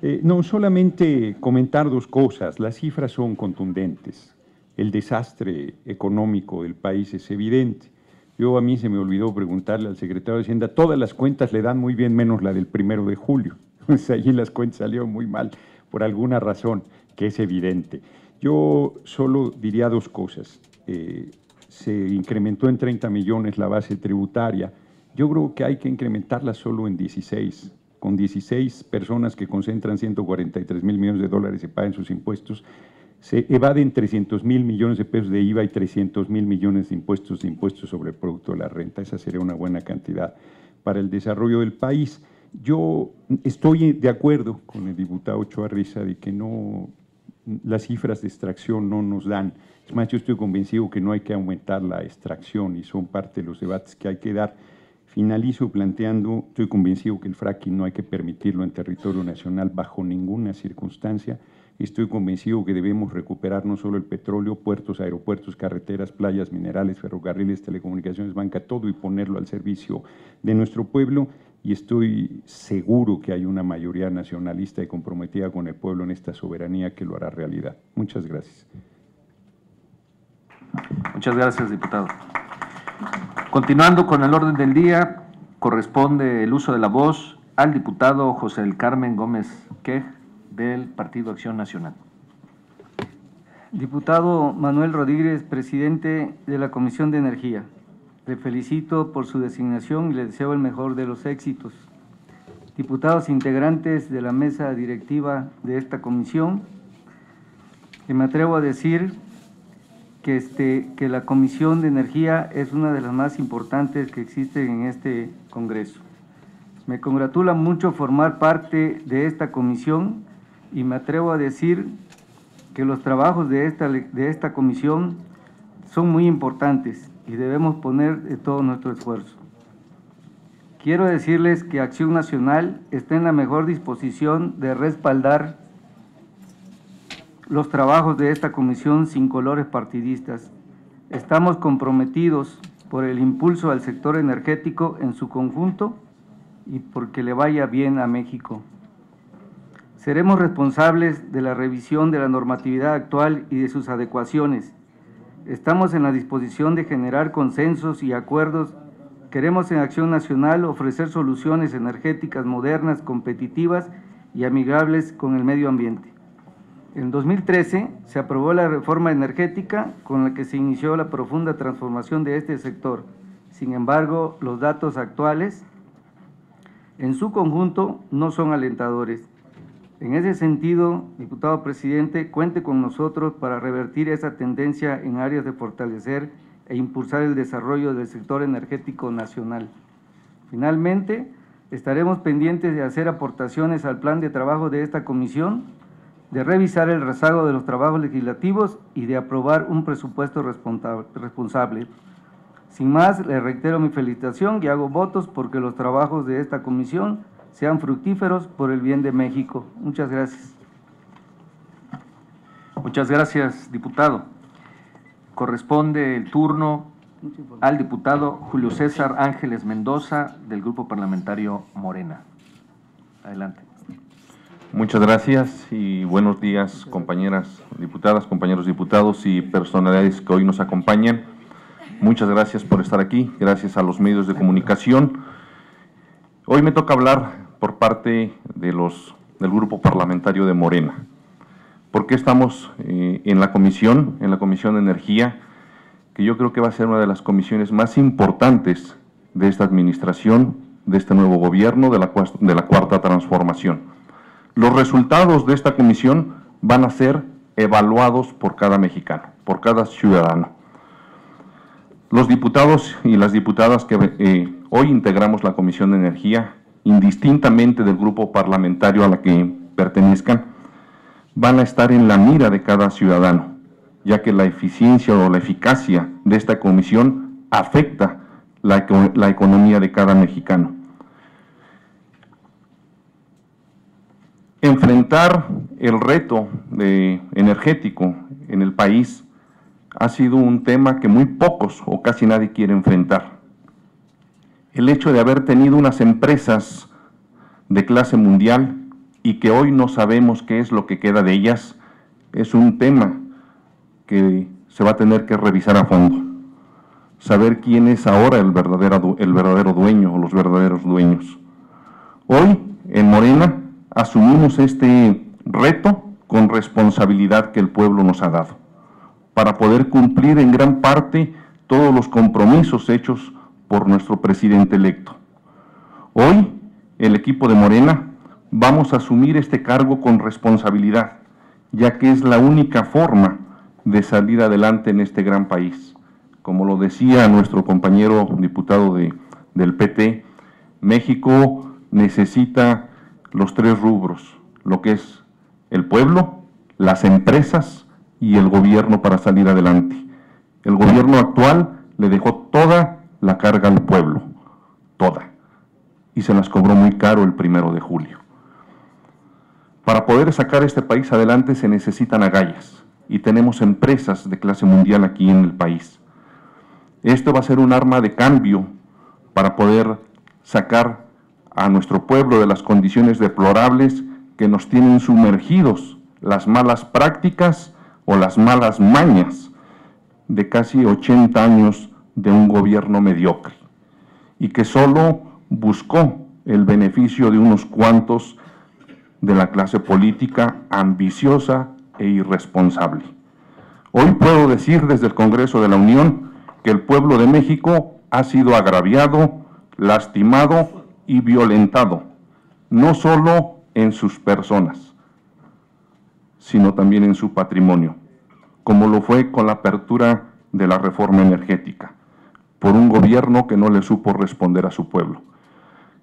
Speaker 13: Eh, no, solamente comentar dos cosas. Las cifras son contundentes. El desastre económico del país es evidente. Yo a mí se me olvidó preguntarle al secretario de Hacienda, todas las cuentas le dan muy bien menos la del primero de julio. Pues allí las cuentas salieron muy mal por alguna razón que es evidente. Yo solo diría dos cosas. Eh, se incrementó en 30 millones la base tributaria. Yo creo que hay que incrementarla solo en 16. Con 16 personas que concentran 143 mil millones de dólares y pagan sus impuestos, se evaden 300 mil millones de pesos de IVA y 300 mil millones de impuestos de impuestos sobre el producto de la renta. Esa sería una buena cantidad para el desarrollo del país. Yo estoy de acuerdo con el diputado Ochoa Risa de que no, las cifras de extracción no nos dan. Es más, yo estoy convencido que no hay que aumentar la extracción y son parte de los debates que hay que dar. Finalizo planteando, estoy convencido que el fracking no hay que permitirlo en territorio nacional bajo ninguna circunstancia. Estoy convencido que debemos recuperar no solo el petróleo, puertos, aeropuertos, carreteras, playas, minerales, ferrocarriles, telecomunicaciones, banca, todo y ponerlo al servicio de nuestro pueblo. Y estoy seguro que hay una mayoría nacionalista y comprometida con el pueblo en esta soberanía que lo hará realidad. Muchas gracias.
Speaker 1: Muchas gracias, diputado. Continuando con el orden del día, corresponde el uso de la voz al diputado José del Carmen Gómez Quej del Partido Acción Nacional.
Speaker 17: Diputado Manuel Rodríguez, presidente de la Comisión de Energía. Le felicito por su designación y le deseo el mejor de los éxitos. Diputados integrantes de la mesa directiva de esta comisión, que me atrevo a decir que, este, que la Comisión de Energía es una de las más importantes que existen en este Congreso. Me congratula mucho formar parte de esta comisión y me atrevo a decir que los trabajos de esta, de esta comisión son muy importantes y debemos poner de todo nuestro esfuerzo. Quiero decirles que Acción Nacional está en la mejor disposición de respaldar los trabajos de esta comisión sin colores partidistas. Estamos comprometidos por el impulso al sector energético en su conjunto y porque le vaya bien a México. Seremos responsables de la revisión de la normatividad actual y de sus adecuaciones. Estamos en la disposición de generar consensos y acuerdos. Queremos en Acción Nacional ofrecer soluciones energéticas modernas, competitivas y amigables con el medio ambiente. En 2013 se aprobó la reforma energética con la que se inició la profunda transformación de este sector. Sin embargo, los datos actuales en su conjunto no son alentadores. En ese sentido, diputado presidente, cuente con nosotros para revertir esa tendencia en áreas de fortalecer e impulsar el desarrollo del sector energético nacional. Finalmente, estaremos pendientes de hacer aportaciones al plan de trabajo de esta comisión, de revisar el rezago de los trabajos legislativos y de aprobar un presupuesto responsable. Sin más, le reitero mi felicitación y hago votos porque los trabajos de esta comisión sean fructíferos por el bien de México. Muchas gracias.
Speaker 1: Muchas gracias, diputado. Corresponde el turno al diputado Julio César Ángeles Mendoza del Grupo Parlamentario Morena. Adelante.
Speaker 15: Muchas gracias y buenos días, compañeras diputadas, compañeros diputados y personalidades que hoy nos acompañan. Muchas gracias por estar aquí, gracias a los medios de comunicación. Hoy me toca hablar por parte de los, del Grupo Parlamentario de Morena. ¿Por qué estamos eh, en la comisión, en la Comisión de Energía, que yo creo que va a ser una de las comisiones más importantes de esta administración, de este nuevo gobierno, de la, de la Cuarta Transformación? Los resultados de esta comisión van a ser evaluados por cada mexicano, por cada ciudadano. Los diputados y las diputadas que eh, hoy integramos la Comisión de Energía, indistintamente del grupo parlamentario a la que pertenezcan, van a estar en la mira de cada ciudadano, ya que la eficiencia o la eficacia de esta comisión afecta la, la economía de cada mexicano. Enfrentar el reto de energético en el país ha sido un tema que muy pocos o casi nadie quiere enfrentar. El hecho de haber tenido unas empresas de clase mundial y que hoy no sabemos qué es lo que queda de ellas es un tema que se va a tener que revisar a fondo. Saber quién es ahora el verdadero, el verdadero dueño o los verdaderos dueños. Hoy, en Morena, asumimos este reto con responsabilidad que el pueblo nos ha dado, para poder cumplir en gran parte todos los compromisos hechos por nuestro presidente electo. Hoy, el equipo de Morena, vamos a asumir este cargo con responsabilidad, ya que es la única forma de salir adelante en este gran país. Como lo decía nuestro compañero diputado de, del PT, México necesita los tres rubros, lo que es el pueblo, las empresas y el gobierno para salir adelante. El gobierno actual le dejó toda la carga al pueblo, toda, y se las cobró muy caro el primero de julio. Para poder sacar este país adelante se necesitan agallas y tenemos empresas de clase mundial aquí en el país. Esto va a ser un arma de cambio para poder sacar a nuestro pueblo de las condiciones deplorables que nos tienen sumergidos las malas prácticas o las malas mañas de casi 80 años de un gobierno mediocre y que solo buscó el beneficio de unos cuantos de la clase política ambiciosa e irresponsable. Hoy puedo decir desde el Congreso de la Unión que el pueblo de México ha sido agraviado, lastimado y violentado, no solo en sus personas, sino también en su patrimonio, como lo fue con la apertura de la reforma energética, por un gobierno que no le supo responder a su pueblo.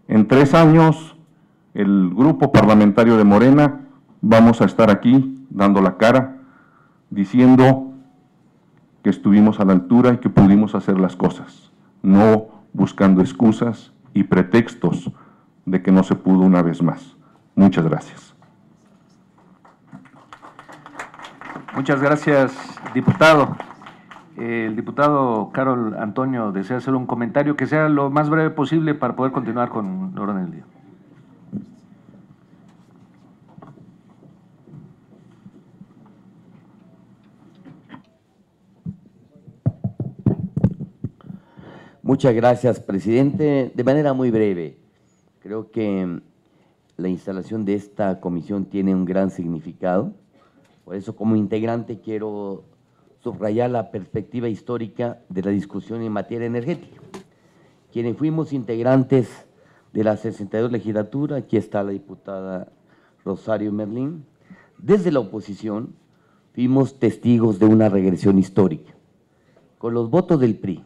Speaker 15: En tres años, el grupo parlamentario de Morena vamos a estar aquí dando la cara, diciendo que estuvimos a la altura y que pudimos hacer las cosas, no buscando excusas y pretextos de que no se pudo una vez más. Muchas gracias.
Speaker 1: Muchas gracias, diputado. El diputado Carol Antonio desea hacer un comentario que sea lo más breve posible para poder continuar con el orden del día.
Speaker 26: Muchas gracias, presidente. De manera muy breve, creo que la instalación de esta comisión tiene un gran significado. Por eso, como integrante, quiero subrayar la perspectiva histórica de la discusión en materia energética. Quienes fuimos integrantes de la 62 legislatura, aquí está la diputada Rosario Merlín, desde la oposición fuimos testigos de una regresión histórica. Con los votos del PRI,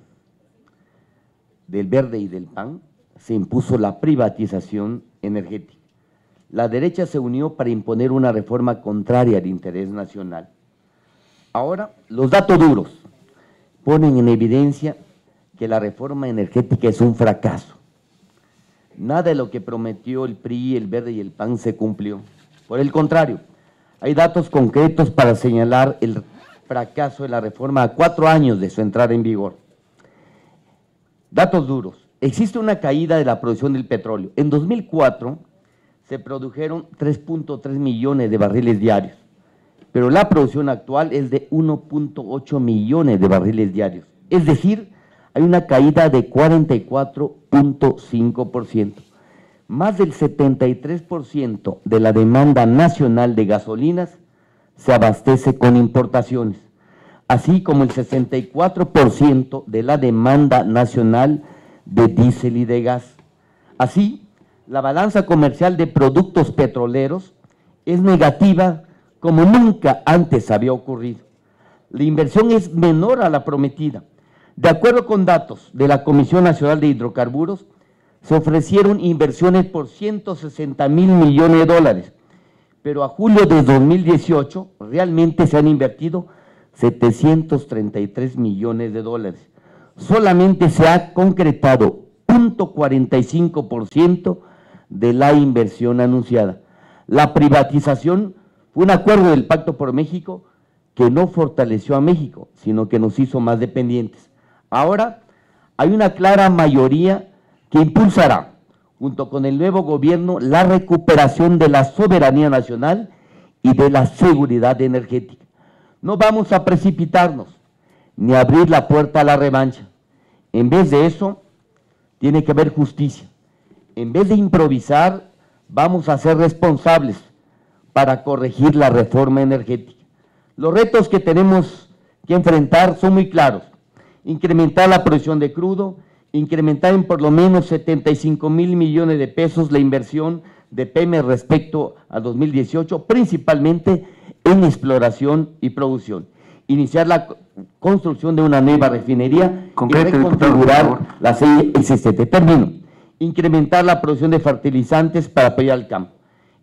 Speaker 26: del Verde y del PAN, se impuso la privatización energética. La derecha se unió para imponer una reforma contraria al interés nacional. Ahora, los datos duros ponen en evidencia que la reforma energética es un fracaso. Nada de lo que prometió el PRI, el Verde y el PAN se cumplió. Por el contrario, hay datos concretos para señalar el fracaso de la reforma a cuatro años de su entrada en vigor. Datos duros. Existe una caída de la producción del petróleo. En 2004 se produjeron 3.3 millones de barriles diarios, pero la producción actual es de 1.8 millones de barriles diarios. Es decir, hay una caída de 44.5%. Más del 73% de la demanda nacional de gasolinas se abastece con importaciones así como el 64% de la demanda nacional de diésel y de gas. Así, la balanza comercial de productos petroleros es negativa como nunca antes había ocurrido. La inversión es menor a la prometida. De acuerdo con datos de la Comisión Nacional de Hidrocarburos, se ofrecieron inversiones por 160 mil millones de dólares, pero a julio de 2018 realmente se han invertido 733 millones de dólares. Solamente se ha concretado 0.45% de la inversión anunciada. La privatización fue un acuerdo del Pacto por México que no fortaleció a México, sino que nos hizo más dependientes. Ahora hay una clara mayoría que impulsará, junto con el nuevo gobierno, la recuperación de la soberanía nacional y de la seguridad energética. No vamos a precipitarnos ni abrir la puerta a la revancha. En vez de eso, tiene que haber justicia. En vez de improvisar, vamos a ser responsables para corregir la reforma energética. Los retos que tenemos que enfrentar son muy claros. Incrementar la producción de crudo, incrementar en por lo menos 75 mil millones de pesos la inversión de PEME respecto a 2018, principalmente en exploración y producción. Iniciar la construcción de una nueva refinería y reconfigurar la CISST. Termino. Incrementar la producción de fertilizantes para apoyar al campo.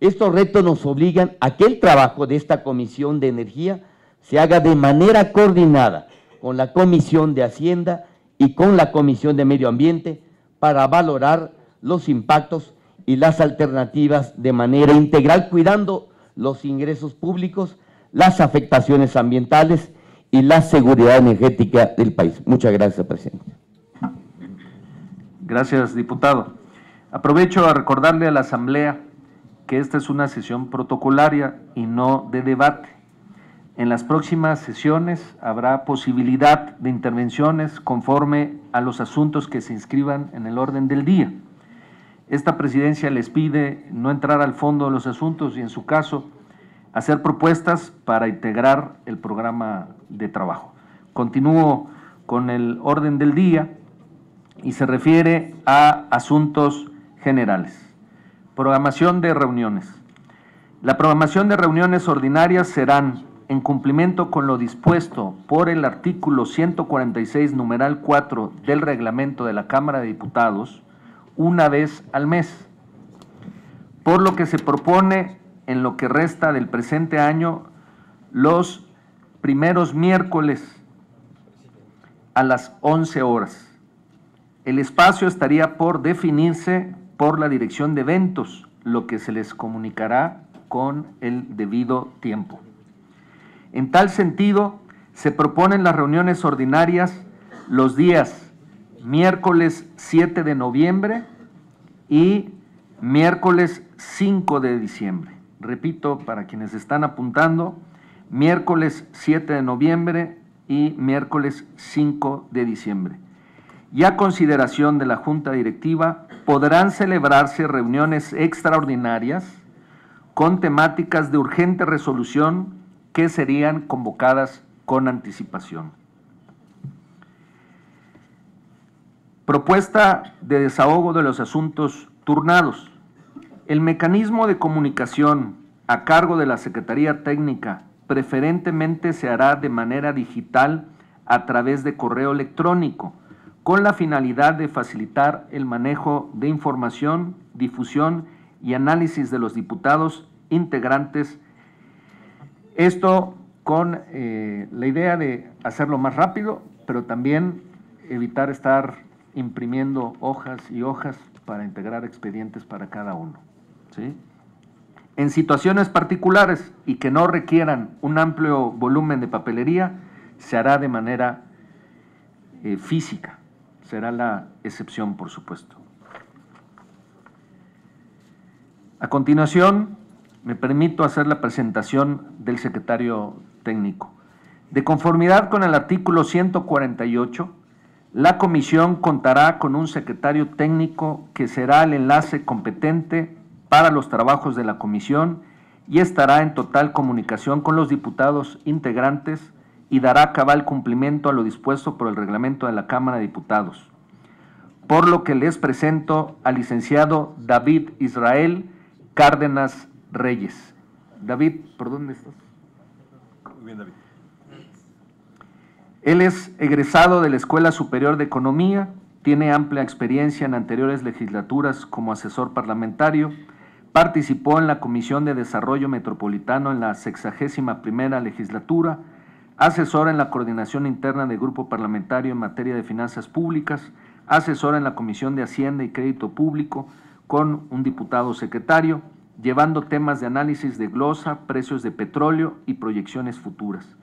Speaker 26: Estos retos nos obligan a que el trabajo de esta Comisión de Energía se haga de manera coordinada con la Comisión de Hacienda y con la Comisión de Medio Ambiente para valorar los impactos y las alternativas de manera integral, cuidando los ingresos públicos, las afectaciones ambientales y la seguridad energética del país. Muchas gracias, presidente.
Speaker 1: Gracias, diputado. Aprovecho a recordarle a la Asamblea que esta es una sesión protocolaria y no de debate. En las próximas sesiones habrá posibilidad de intervenciones conforme a los asuntos que se inscriban en el orden del día. Esta presidencia les pide no entrar al fondo de los asuntos y, en su caso, hacer propuestas para integrar el programa de trabajo. Continúo con el orden del día y se refiere a asuntos generales. Programación de reuniones. La programación de reuniones ordinarias serán, en cumplimiento con lo dispuesto por el artículo 146, numeral 4 del reglamento de la Cámara de Diputados, una vez al mes. Por lo que se propone en lo que resta del presente año los primeros miércoles a las 11 horas. El espacio estaría por definirse por la dirección de eventos, lo que se les comunicará con el debido tiempo. En tal sentido, se proponen las reuniones ordinarias los días miércoles 7 de noviembre y miércoles 5 de diciembre. Repito, para quienes están apuntando, miércoles 7 de noviembre y miércoles 5 de diciembre. Y a consideración de la Junta Directiva, podrán celebrarse reuniones extraordinarias con temáticas de urgente resolución que serían convocadas con anticipación. Propuesta de desahogo de los asuntos turnados. El mecanismo de comunicación a cargo de la Secretaría Técnica preferentemente se hará de manera digital a través de correo electrónico, con la finalidad de facilitar el manejo de información, difusión y análisis de los diputados integrantes. Esto con eh, la idea de hacerlo más rápido, pero también evitar estar imprimiendo hojas y hojas para integrar expedientes para cada uno. ¿sí? En situaciones particulares y que no requieran un amplio volumen de papelería, se hará de manera eh, física. Será la excepción, por supuesto. A continuación, me permito hacer la presentación del secretario técnico. De conformidad con el artículo 148, la comisión contará con un secretario técnico que será el enlace competente para los trabajos de la comisión y estará en total comunicación con los diputados integrantes y dará cabal cumplimiento a lo dispuesto por el reglamento de la Cámara de Diputados. Por lo que les presento al licenciado David Israel Cárdenas Reyes. David, ¿por dónde estás?
Speaker 12: Muy bien, David.
Speaker 1: Él es egresado de la Escuela Superior de Economía, tiene amplia experiencia en anteriores legislaturas como asesor parlamentario, participó en la Comisión de Desarrollo Metropolitano en la 61 primera legislatura, asesor en la coordinación interna del grupo parlamentario en materia de finanzas públicas, asesor en la Comisión de Hacienda y Crédito Público con un diputado secretario, llevando temas de análisis de glosa, precios de petróleo y proyecciones futuras.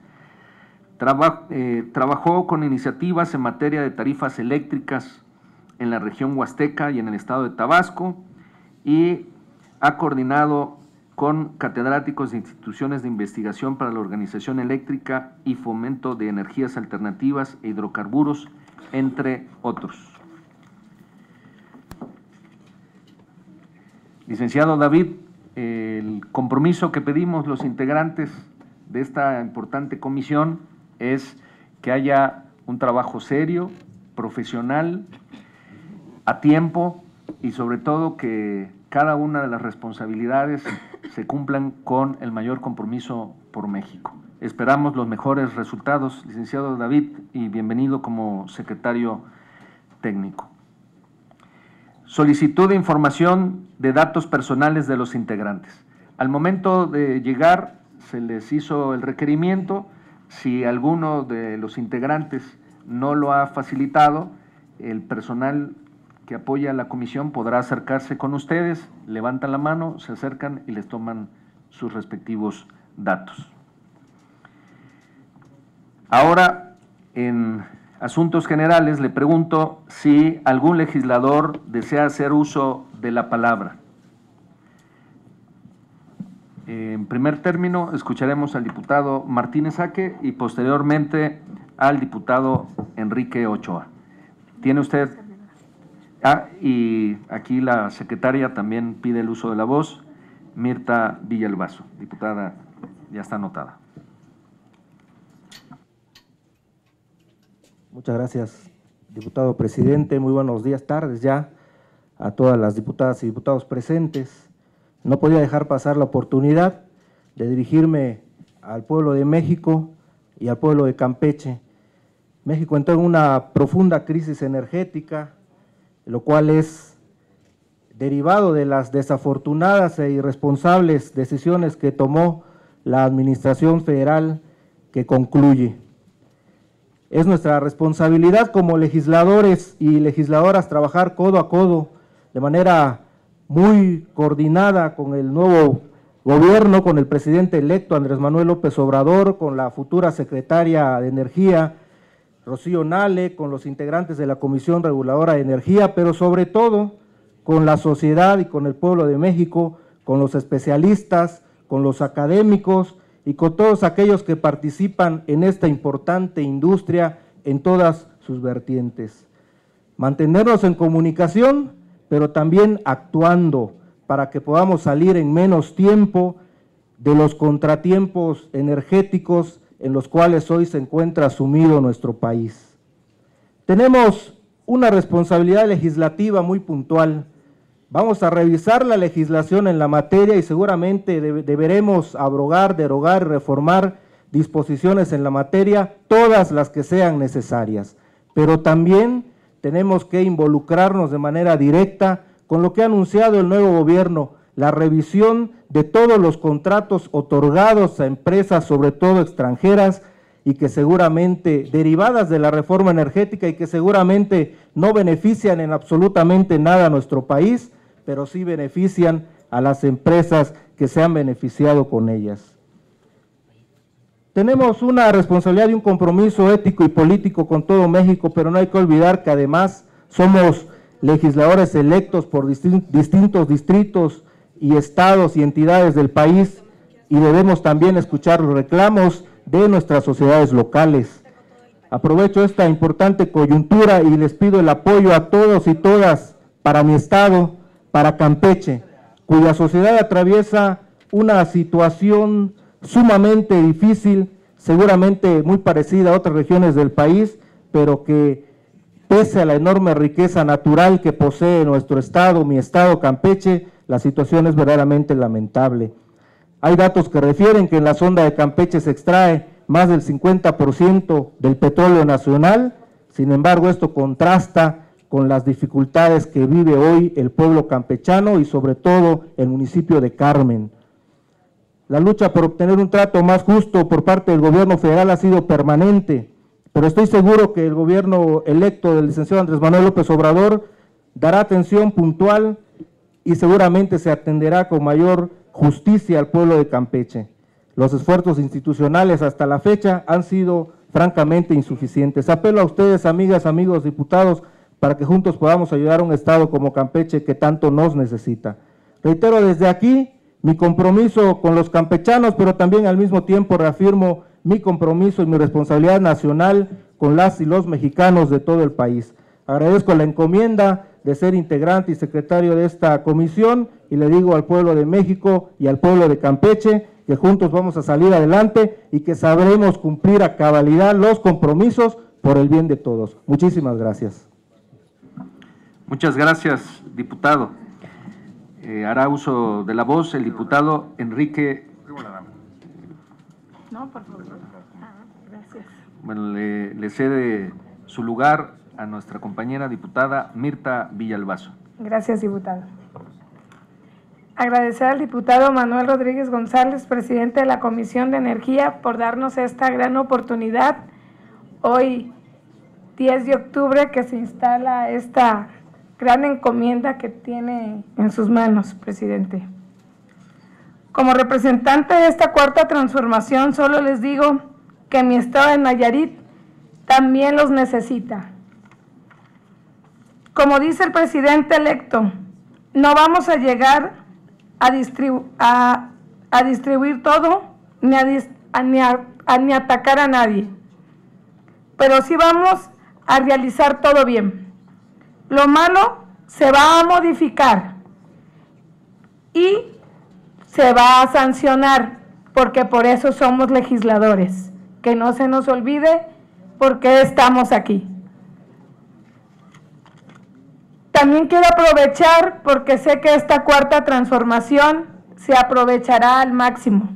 Speaker 1: Eh, trabajó con iniciativas en materia de tarifas eléctricas en la región Huasteca y en el estado de Tabasco y ha coordinado con catedráticos de instituciones de investigación para la organización eléctrica y fomento de energías alternativas e hidrocarburos, entre otros. Licenciado David, el compromiso que pedimos los integrantes de esta importante comisión es que haya un trabajo serio, profesional, a tiempo y sobre todo que cada una de las responsabilidades se cumplan con el mayor compromiso por México. Esperamos los mejores resultados, licenciado David, y bienvenido como secretario técnico. Solicitud de información de datos personales de los integrantes. Al momento de llegar se les hizo el requerimiento, si alguno de los integrantes no lo ha facilitado, el personal que apoya a la comisión podrá acercarse con ustedes, levantan la mano, se acercan y les toman sus respectivos datos. Ahora, en asuntos generales, le pregunto si algún legislador desea hacer uso de la palabra. En primer término, escucharemos al diputado Martínez Aque y posteriormente al diputado Enrique Ochoa. ¿Tiene usted? Ah, y aquí la secretaria también pide el uso de la voz, Mirta Villalbazo. Diputada, ya está anotada.
Speaker 14: Muchas gracias, diputado presidente. Muy buenos días, tardes ya a todas las diputadas y diputados presentes no podía dejar pasar la oportunidad de dirigirme al pueblo de México y al pueblo de Campeche. México entró en una profunda crisis energética, lo cual es derivado de las desafortunadas e irresponsables decisiones que tomó la Administración Federal que concluye. Es nuestra responsabilidad como legisladores y legisladoras trabajar codo a codo de manera muy coordinada con el nuevo gobierno, con el presidente electo Andrés Manuel López Obrador, con la futura secretaria de Energía, Rocío Nale, con los integrantes de la Comisión Reguladora de Energía, pero sobre todo con la sociedad y con el pueblo de México, con los especialistas, con los académicos y con todos aquellos que participan en esta importante industria en todas sus vertientes. Mantenernos en comunicación pero también actuando para que podamos salir en menos tiempo de los contratiempos energéticos en los cuales hoy se encuentra sumido nuestro país. Tenemos una responsabilidad legislativa muy puntual. Vamos a revisar la legislación en la materia y seguramente deberemos abrogar, derogar y reformar disposiciones en la materia, todas las que sean necesarias. Pero también tenemos que involucrarnos de manera directa con lo que ha anunciado el nuevo gobierno, la revisión de todos los contratos otorgados a empresas, sobre todo extranjeras, y que seguramente derivadas de la reforma energética y que seguramente no benefician en absolutamente nada a nuestro país, pero sí benefician a las empresas que se han beneficiado con ellas. Tenemos una responsabilidad y un compromiso ético y político con todo México, pero no hay que olvidar que además somos legisladores electos por distintos distritos y estados y entidades del país y debemos también escuchar los reclamos de nuestras sociedades locales. Aprovecho esta importante coyuntura y les pido el apoyo a todos y todas para mi estado, para Campeche, cuya sociedad atraviesa una situación sumamente difícil, seguramente muy parecida a otras regiones del país, pero que pese a la enorme riqueza natural que posee nuestro estado, mi estado Campeche, la situación es verdaderamente lamentable. Hay datos que refieren que en la sonda de Campeche se extrae más del 50% del petróleo nacional. Sin embargo, esto contrasta con las dificultades que vive hoy el pueblo campechano y sobre todo el municipio de Carmen. La lucha por obtener un trato más justo por parte del gobierno federal ha sido permanente, pero estoy seguro que el gobierno electo del licenciado Andrés Manuel López Obrador dará atención puntual y seguramente se atenderá con mayor justicia al pueblo de Campeche. Los esfuerzos institucionales hasta la fecha han sido francamente insuficientes. Apelo a ustedes, amigas, amigos, diputados, para que juntos podamos ayudar a un Estado como Campeche que tanto nos necesita. Reitero desde aquí mi compromiso con los campechanos, pero también al mismo tiempo reafirmo mi compromiso y mi responsabilidad nacional con las y los mexicanos de todo el país. Agradezco la encomienda de ser integrante y secretario de esta comisión y le digo al pueblo de México y al pueblo de Campeche que juntos vamos a salir adelante y que sabremos cumplir a cabalidad los compromisos por el bien de todos. Muchísimas gracias.
Speaker 1: Muchas gracias, diputado. Eh, hará uso de la voz el diputado Enrique.
Speaker 2: No, por favor. Ah, gracias.
Speaker 1: Bueno, le, le cede su lugar a nuestra compañera diputada Mirta Villalbazo.
Speaker 2: Gracias, diputado. Agradecer al diputado Manuel Rodríguez González, presidente de la Comisión de Energía, por darnos esta gran oportunidad. Hoy, 10 de octubre, que se instala esta gran encomienda que tiene en sus manos, presidente. Como representante de esta cuarta transformación, solo les digo que mi estado de Nayarit también los necesita. Como dice el presidente electo, no vamos a llegar a, distribuir todo ni a, atacar a nadie, pero sí vamos a realizar todo bien. Lo malo se va a modificar y se va a sancionar, porque por eso somos legisladores. Que no se nos olvide por qué estamos aquí. También quiero aprovechar porque sé que esta cuarta transformación se aprovechará al máximo.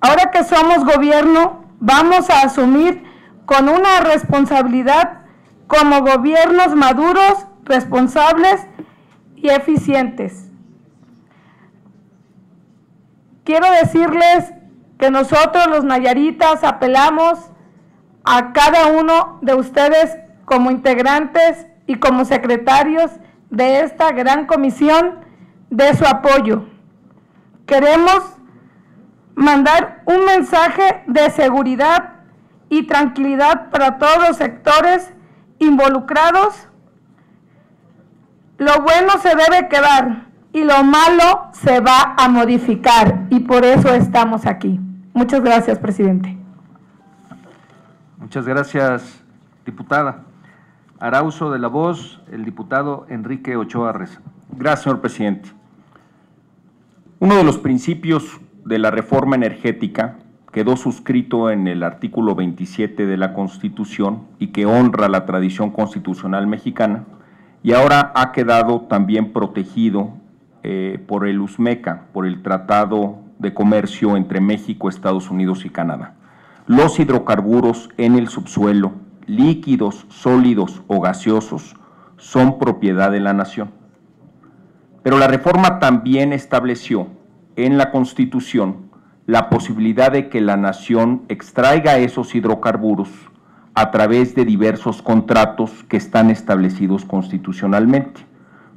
Speaker 2: Ahora que somos gobierno, vamos a asumir con una responsabilidad como gobiernos maduros, responsables y eficientes. Quiero decirles que nosotros los nayaritas apelamos a cada uno de ustedes como integrantes y como secretarios de esta gran comisión de su apoyo. Queremos mandar un mensaje de seguridad y tranquilidad para todos los sectores involucrados. Lo bueno se debe quedar y lo malo se va a modificar y por eso estamos aquí. Muchas gracias, presidente.
Speaker 1: Muchas gracias, diputada. Hará uso de la voz el diputado Enrique Ochoa Reza.
Speaker 16: Gracias, señor presidente. Uno de los principios de la reforma energética quedó suscrito en el artículo 27 de la Constitución y que honra la tradición constitucional mexicana y ahora ha quedado también protegido eh, por el USMECA, por el Tratado de Comercio entre México, Estados Unidos y Canadá. Los hidrocarburos en el subsuelo líquidos, sólidos o gaseosos son propiedad de la nación. Pero la reforma también estableció en la Constitución la posibilidad de que la nación extraiga esos hidrocarburos a través de diversos contratos que están establecidos constitucionalmente,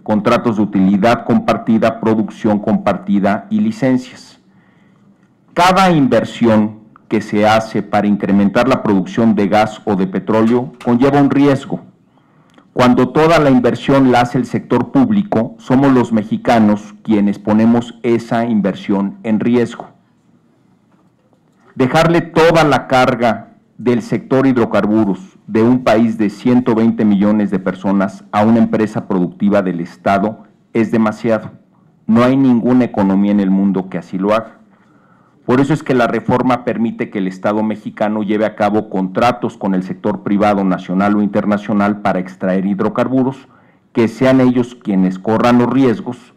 Speaker 16: contratos de utilidad compartida, producción compartida y licencias. Cada inversión que se hace para incrementar la producción de gas o de petróleo conlleva un riesgo. Cuando toda la inversión la hace el sector público, somos los mexicanos quienes ponemos esa inversión en riesgo. Dejarle toda la carga del sector hidrocarburos de un país de 120 millones de personas a una empresa productiva del Estado es demasiado. No hay ninguna economía en el mundo que así lo haga. Por eso es que la reforma permite que el Estado mexicano lleve a cabo contratos con el sector privado nacional o internacional para extraer hidrocarburos, que sean ellos quienes corran los riesgos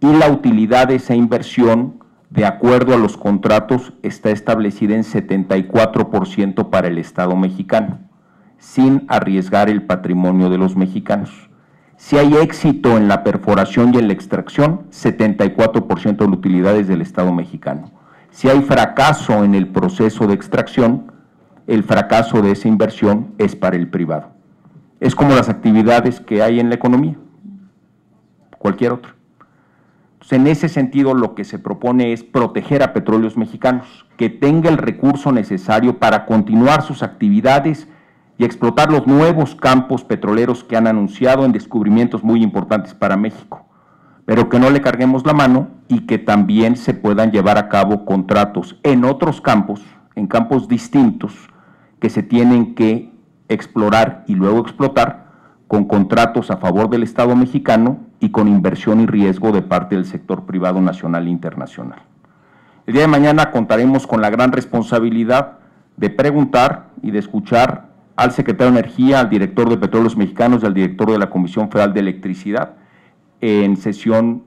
Speaker 16: y la utilidad de esa inversión de acuerdo a los contratos, está establecida en 74% para el Estado mexicano, sin arriesgar el patrimonio de los mexicanos. Si hay éxito en la perforación y en la extracción, 74% de la utilidad es del Estado mexicano. Si hay fracaso en el proceso de extracción, el fracaso de esa inversión es para el privado. Es como las actividades que hay en la economía, cualquier otra. En ese sentido, lo que se propone es proteger a petróleos mexicanos, que tenga el recurso necesario para continuar sus actividades y explotar los nuevos campos petroleros que han anunciado en descubrimientos muy importantes para México, pero que no le carguemos la mano y que también se puedan llevar a cabo contratos en otros campos, en campos distintos, que se tienen que explorar y luego explotar con contratos a favor del Estado mexicano y con inversión y riesgo de parte del sector privado nacional e internacional. El día de mañana contaremos con la gran responsabilidad de preguntar y de escuchar al secretario de Energía, al director de Petróleos Mexicanos y al director de la Comisión Federal de Electricidad en sesión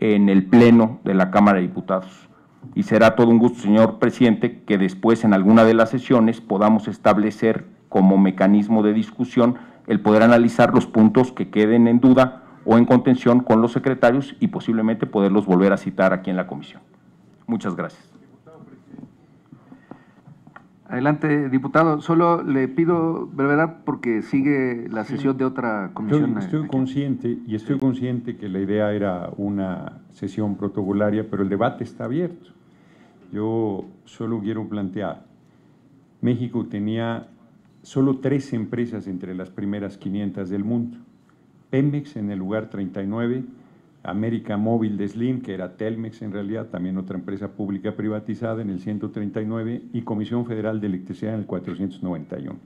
Speaker 16: en el Pleno de la Cámara de Diputados. Y será todo un gusto, señor presidente, que después en alguna de las sesiones podamos establecer como mecanismo de discusión el poder analizar los puntos que queden en duda o en contención con los secretarios y posiblemente poderlos volver a citar aquí en la comisión. Muchas gracias.
Speaker 1: Adelante, diputado. Solo le pido brevedad porque sigue la sesión de otra comisión.
Speaker 13: Estoy, estoy consciente y estoy consciente que la idea era una sesión protocolaria, pero el debate está abierto. Yo solo quiero plantear, México tenía solo tres empresas entre las primeras 500 del mundo. Pemex en el lugar 39, América Móvil de Slim, que era Telmex en realidad, también otra empresa pública privatizada en el 139 y Comisión Federal de Electricidad en el 491.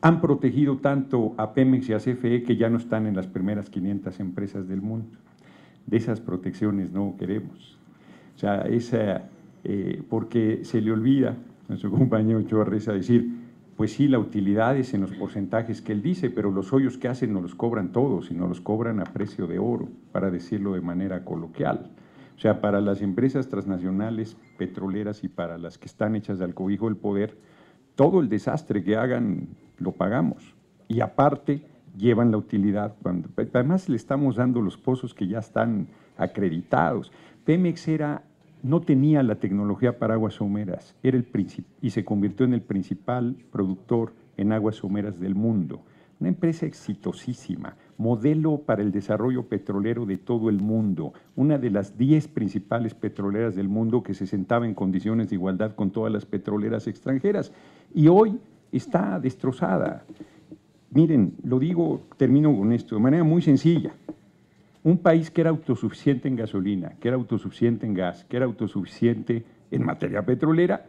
Speaker 13: Han protegido tanto a Pemex y a CFE que ya no están en las primeras 500 empresas del mundo. De esas protecciones no queremos. O sea, esa, eh, porque se le olvida, nuestro compañero Ochoa Reza, decir, pues sí, la utilidad es en los porcentajes que él dice, pero los hoyos que hacen no los cobran todos, sino los cobran a precio de oro, para decirlo de manera coloquial. O sea, para las empresas transnacionales petroleras y para las que están hechas al cobijo del poder, todo el desastre que hagan lo pagamos. Y aparte, llevan la utilidad. Cuando, además, le estamos dando los pozos que ya están acreditados. Pemex era no tenía la tecnología para aguas someras era el y se convirtió en el principal productor en aguas someras del mundo. Una empresa exitosísima, modelo para el desarrollo petrolero de todo el mundo, una de las 10 principales petroleras del mundo que se sentaba en condiciones de igualdad con todas las petroleras extranjeras. Y hoy está destrozada. Miren, lo digo, termino con esto, de manera muy sencilla. Un país que era autosuficiente en gasolina, que era autosuficiente en gas, que era autosuficiente en materia petrolera,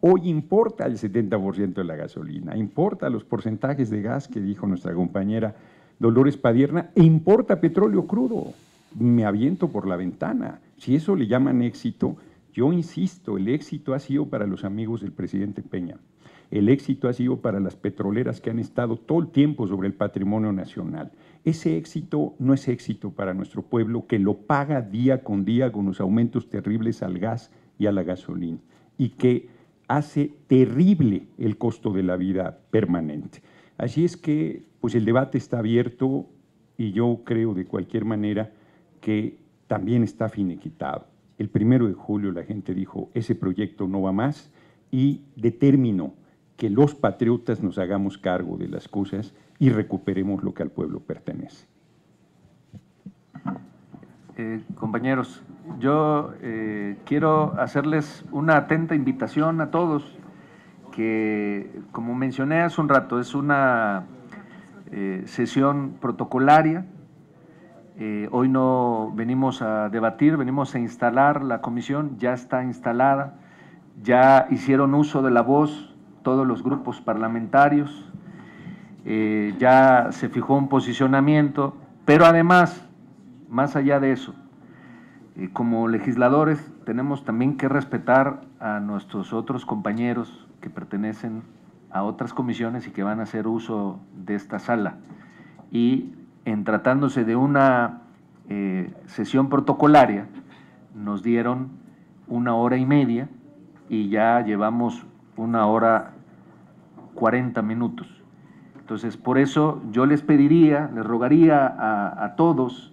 Speaker 13: hoy importa el 70% de la gasolina, importa los porcentajes de gas que dijo nuestra compañera Dolores Padierna, e importa petróleo crudo. Me aviento por la ventana. Si eso le llaman éxito, yo insisto, el éxito ha sido para los amigos del presidente Peña. El éxito ha sido para las petroleras que han estado todo el tiempo sobre el patrimonio nacional. Ese éxito no es éxito para nuestro pueblo que lo paga día con día con los aumentos terribles al gas y a la gasolina y que hace terrible el costo de la vida permanente. Así es que pues el debate está abierto y yo creo de cualquier manera que también está finiquitado. El primero de julio la gente dijo, ese proyecto no va más y determinó que los patriotas nos hagamos cargo de las cosas y recuperemos lo que al pueblo pertenece.
Speaker 1: Eh, compañeros, yo eh, quiero hacerles una atenta invitación a todos, que como mencioné hace un rato, es una eh, sesión protocolaria. hoy no venimos a debatir, venimos a instalar la comisión, ya está instalada, ya hicieron uso de la voz todos los grupos parlamentarios, eh, ya se fijó un posicionamiento, pero además, más allá de eso, eh, como legisladores tenemos también que respetar a nuestros otros compañeros que pertenecen a otras comisiones y que van a hacer uso de esta sala. Y en tratándose de una eh, sesión protocolaria, nos dieron una hora y media y ya llevamos una hora 40 minutos. Entonces, por eso yo les pediría, les rogaría a, todos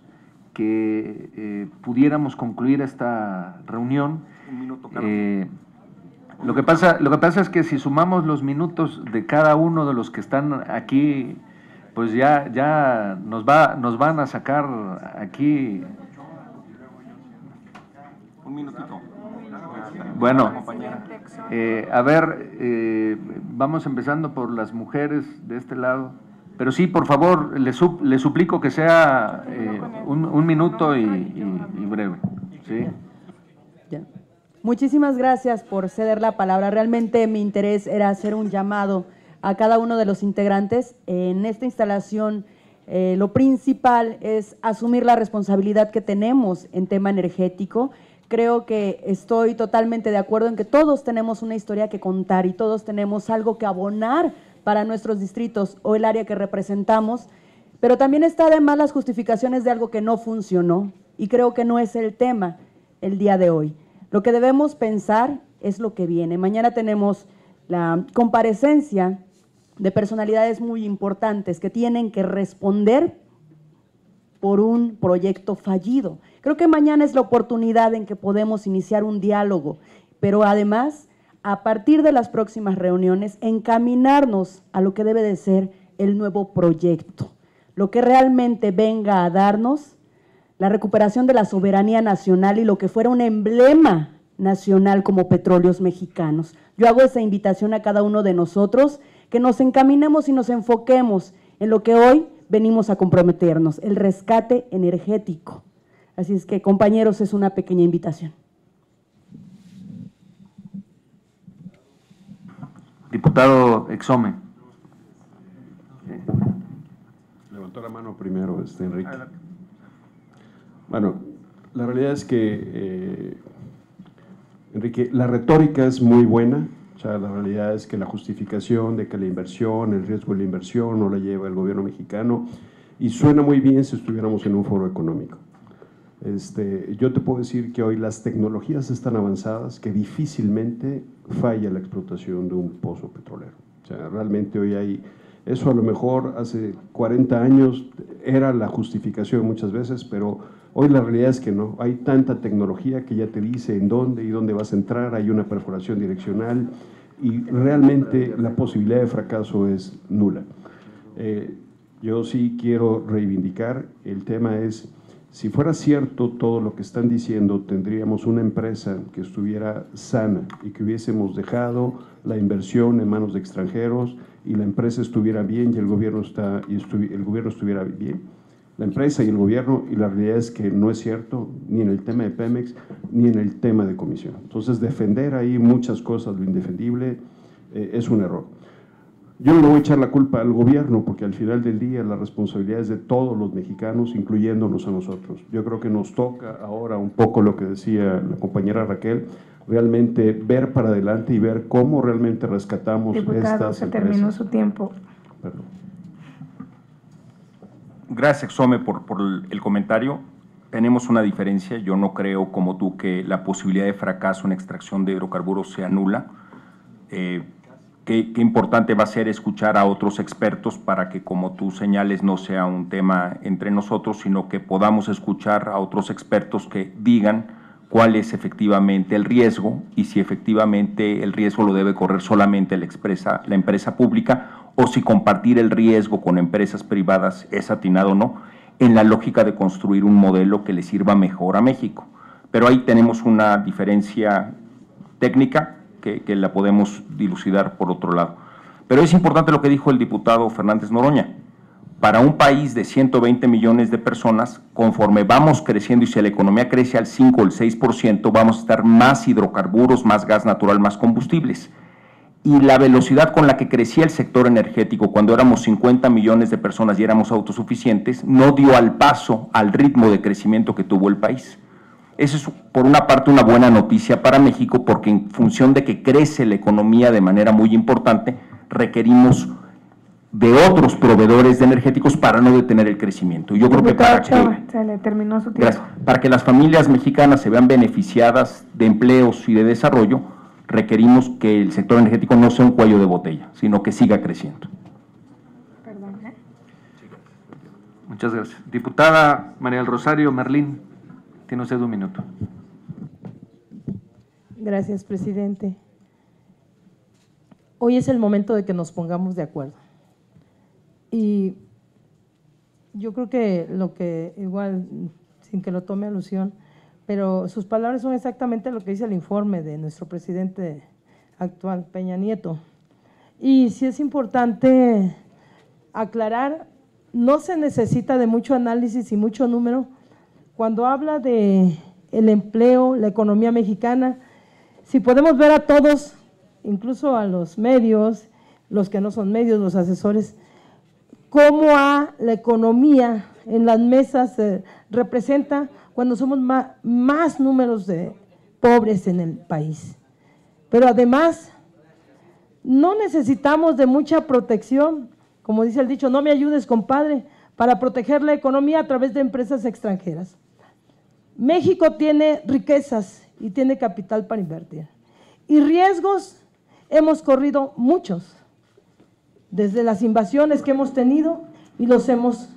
Speaker 1: que eh, pudiéramos concluir esta reunión. Un minuto, eh, lo que, pasa, lo que pasa es que si sumamos los minutos de cada uno de los que están aquí, pues ya, ya nos, va, nos van a sacar aquí. Un minutito. Bueno, eh, a ver, eh, vamos empezando por las mujeres de este lado. Pero sí, por favor, le, le suplico que sea eh, un, minuto y, breve. ¿sí?
Speaker 6: Muchísimas gracias por ceder la palabra. Realmente mi interés era hacer un llamado a cada uno de los integrantes. En esta instalación, lo principal es asumir la responsabilidad que tenemos en tema energético Creo que estoy totalmente de acuerdo en que todos tenemos una historia que contar y todos tenemos algo que abonar para nuestros distritos o el área que representamos, pero también está además las justificaciones de algo que no funcionó y creo que no es el tema el día de hoy. Lo que debemos pensar es lo que viene. Mañana tenemos la comparecencia de personalidades muy importantes que tienen que responder por un proyecto fallido. Creo que mañana es la oportunidad en que podemos iniciar un diálogo, pero además, a partir de las próximas reuniones, encaminarnos a lo que debe de ser el nuevo proyecto, lo que realmente venga a darnos la recuperación de la soberanía nacional y lo que fuera un emblema nacional como petróleos mexicanos. Yo hago esa invitación a cada uno de nosotros, que nos encaminemos y nos enfoquemos en lo que hoy venimos a comprometernos, el rescate energético Así es que, compañeros, es una pequeña invitación.
Speaker 1: Diputado Exome.
Speaker 7: Levantó la mano primero, este, Enrique. Bueno, la realidad es que, eh, Enrique, la retórica es muy buena. O sea, la realidad es que la justificación de que la inversión, el riesgo de la inversión no la lleva el gobierno mexicano, y suena muy bien si estuviéramos en un foro económico. Este, yo te puedo decir que hoy las tecnologías están avanzadas que difícilmente falla la explotación de un pozo petrolero. O sea, realmente hoy hay, eso a lo mejor hace 40 años era la justificación muchas veces, pero hoy la realidad es que no. Hay tanta tecnología que ya te dice en dónde y dónde vas a entrar, hay una perforación direccional y realmente la posibilidad de fracaso es nula. Eh, yo sí quiero reivindicar, el tema es si fuera cierto todo lo que están diciendo, tendríamos una empresa que estuviera sana y que hubiésemos dejado la inversión en manos de extranjeros y la empresa estuviera bien y el gobierno, está, el gobierno estuviera bien. La empresa y el gobierno, y la realidad es que no es cierto ni en el tema de Pemex ni en el tema de comisión. Entonces, defender ahí muchas cosas, lo indefendible, eh, es un error. Yo no le voy a echar la culpa al gobierno, porque al final del día la responsabilidad es de todos los mexicanos, incluyéndonos a nosotros. Yo creo que nos toca ahora un poco lo que decía la compañera Raquel, realmente ver para adelante y ver cómo realmente rescatamos
Speaker 2: Diputado,
Speaker 7: estas
Speaker 2: se terminó su tiempo.
Speaker 7: Perdón.
Speaker 16: Gracias, Some, por, por el comentario. Tenemos una diferencia. Yo no creo, como tú, que la posibilidad de fracaso en extracción de hidrocarburos sea nula. Eh, qué, importante va a ser escuchar a otros expertos para que, como tú señales, no sea un tema entre nosotros, sino que podamos escuchar a otros expertos que digan cuál es efectivamente el riesgo y si efectivamente el riesgo lo debe correr solamente la, empresa pública o si compartir el riesgo con empresas privadas es atinado o no, en la lógica de construir un modelo que le sirva mejor a México. Pero ahí tenemos una diferencia técnica que, la podemos dilucidar por otro lado. Pero es importante lo que dijo el diputado Fernández Noroña. Para un país de 120 millones de personas, conforme vamos creciendo y si la economía crece al 5 o el 6%, vamos a estar más hidrocarburos, más gas natural, más combustibles. Y la velocidad con la que crecía el sector energético cuando éramos 50 millones de personas y éramos autosuficientes, no dio al paso al ritmo de crecimiento que tuvo el país. Eso es, por una parte, una buena noticia para México, porque en función de que crece la economía de manera muy importante, requerimos de otros proveedores de energéticos para no detener el crecimiento. Y yo creo que para que,
Speaker 2: Chava, se le terminó su tiempo.
Speaker 16: gracias, para que las familias mexicanas se vean beneficiadas de empleos y de desarrollo, requerimos que el sector energético no sea un cuello de botella, sino que siga creciendo.
Speaker 1: Muchas gracias. Diputada María del Rosario Merlín, tiene usted un minuto.
Speaker 25: Gracias, presidente. Hoy es el momento de que nos pongamos de acuerdo. Y yo creo que lo que, igual, sin que lo tome alusión, pero sus palabras son exactamente lo que dice el informe de nuestro presidente actual, Peña Nieto. Y sí es importante aclarar, no se necesita de mucho análisis y mucho número. Cuando habla de el empleo, la economía mexicana, si podemos ver a todos, incluso a los medios, los que no son medios, los asesores, cómo la economía en las mesas se representa cuando somos más números de pobres en el país. Pero además, no necesitamos de mucha protección, como dice el dicho, no me ayudes, compadre, para proteger la economía a través de empresas extranjeras. México tiene riquezas y tiene capital para invertir. Y riesgos hemos corrido muchos, desde las invasiones que hemos tenido y los hemos,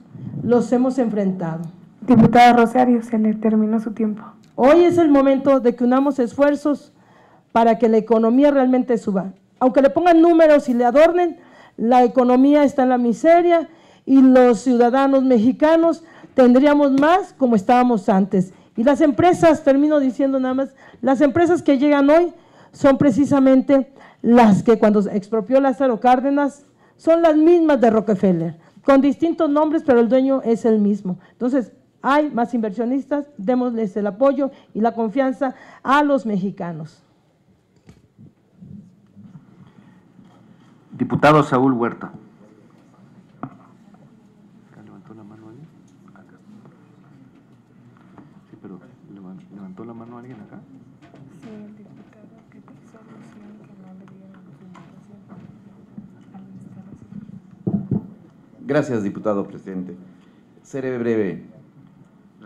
Speaker 25: los hemos enfrentado.
Speaker 2: Diputada Rosario, se le terminó su tiempo.
Speaker 25: Hoy es el momento de que unamos esfuerzos para que la economía realmente suba. Aunque le pongan números y le adornen, la economía está en la miseria y los ciudadanos mexicanos tendríamos más como estábamos antes. Y las empresas, termino diciendo nada más, las empresas que llegan hoy son precisamente las que cuando expropió Lázaro Cárdenas son las mismas de Rockefeller, con distintos nombres, pero el dueño es el mismo. Entonces, hay más inversionistas, démosles el apoyo y la confianza a los mexicanos.
Speaker 1: Diputado Saúl Huerta. ¿Levantó la mano alguien? Acá. Sí, pero levan- ¿levantó la mano alguien acá?
Speaker 2: Sí, el diputado que hizo alusión que no le dieron su invitación
Speaker 8: Gracias, diputado presidente. Seré breve.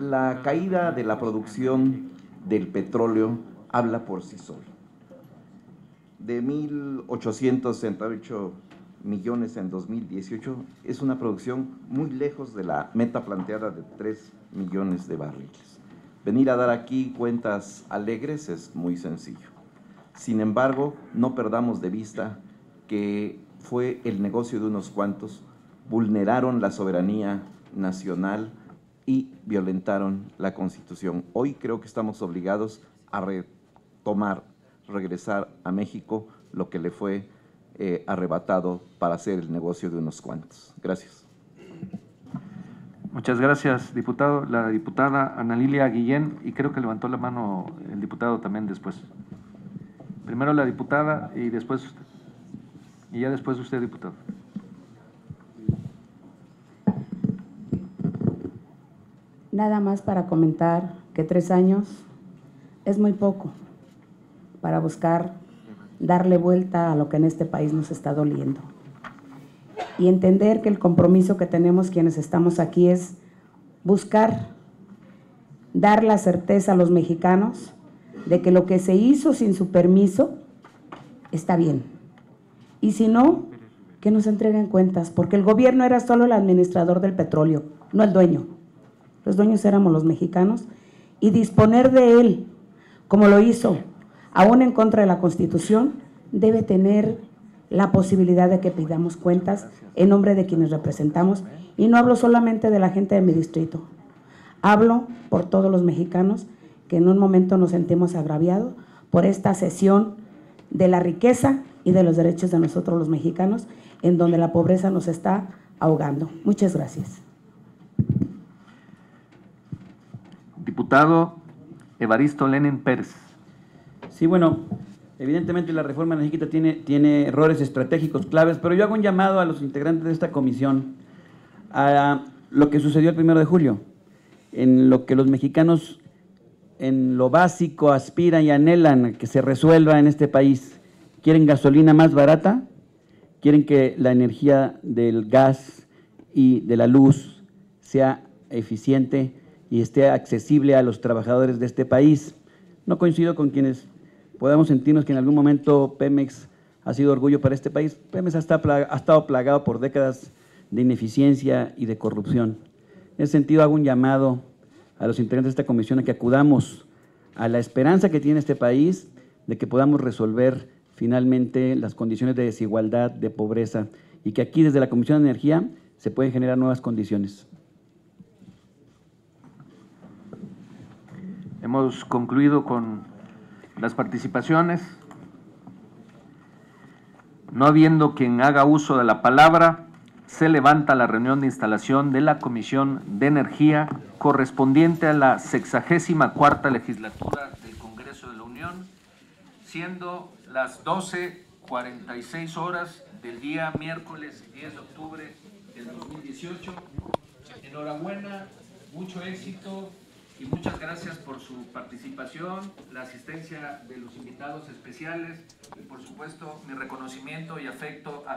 Speaker 8: La caída de la producción del petróleo habla por sí sola. De 1.868 millones en 2018 es una producción muy lejos de la meta planteada de 3 millones de barriles. Venir a dar aquí cuentas alegres es muy sencillo. Sin embargo, no perdamos de vista que fue el negocio de unos cuantos, vulneraron la soberanía nacional y violentaron la Constitución. Hoy creo que estamos obligados a retomar, regresar a México lo que le fue eh, arrebatado para hacer el negocio de unos cuantos. Gracias.
Speaker 1: Muchas gracias, diputado. La diputada Ana Lilia Guillén, y creo que levantó la mano el diputado también después. Primero la diputada y después usted. Y ya después usted, diputado.
Speaker 21: Nada más para comentar que tres años es muy poco para buscar darle vuelta a lo que en este país nos está doliendo. Y entender que el compromiso que tenemos quienes estamos aquí es buscar dar la certeza a los mexicanos de que lo que se hizo sin su permiso está bien. Y si no, que nos entreguen cuentas, porque el gobierno era solo el administrador del petróleo, no el dueño. Los dueños éramos los mexicanos y disponer de él, como lo hizo, aún en contra de la Constitución, debe tener la posibilidad de que pidamos cuentas en nombre de quienes representamos. Y no hablo solamente de la gente de mi distrito, hablo por todos los mexicanos que en un momento nos sentimos agraviados por esta cesión de la riqueza y de los derechos de nosotros los mexicanos, en donde la pobreza nos está ahogando. Muchas gracias.
Speaker 1: Diputado Evaristo Lenin Pérez.
Speaker 20: Sí, bueno, evidentemente la reforma energética tiene, tiene errores estratégicos claves, pero yo hago un llamado a los integrantes de esta comisión a lo que sucedió el primero de julio, en lo que los mexicanos en lo básico aspiran y anhelan que se resuelva en este país. ¿Quieren gasolina más barata? quieren que la energía del gas y de la luz sea eficiente y esté accesible a los trabajadores de este país. No coincido con quienes podamos sentirnos que en algún momento Pemex ha sido orgullo para este país. Pemex ha estado plagado por décadas de ineficiencia y de corrupción. En ese sentido, hago un llamado a los integrantes de esta comisión a que acudamos a la esperanza que tiene este país de que podamos resolver finalmente las condiciones de desigualdad, de pobreza, y que aquí desde la Comisión de Energía se pueden generar nuevas condiciones.
Speaker 1: Hemos concluido con las participaciones. No habiendo quien haga uso de la palabra, se levanta la reunión de instalación de la Comisión de Energía correspondiente a la sexagésima cuarta legislatura del Congreso de la Unión, siendo las 12.46 horas del día miércoles 10 de octubre del 2018. Enhorabuena, mucho éxito y muchas gracias por su participación, la asistencia de los invitados especiales y por supuesto mi reconocimiento y afecto a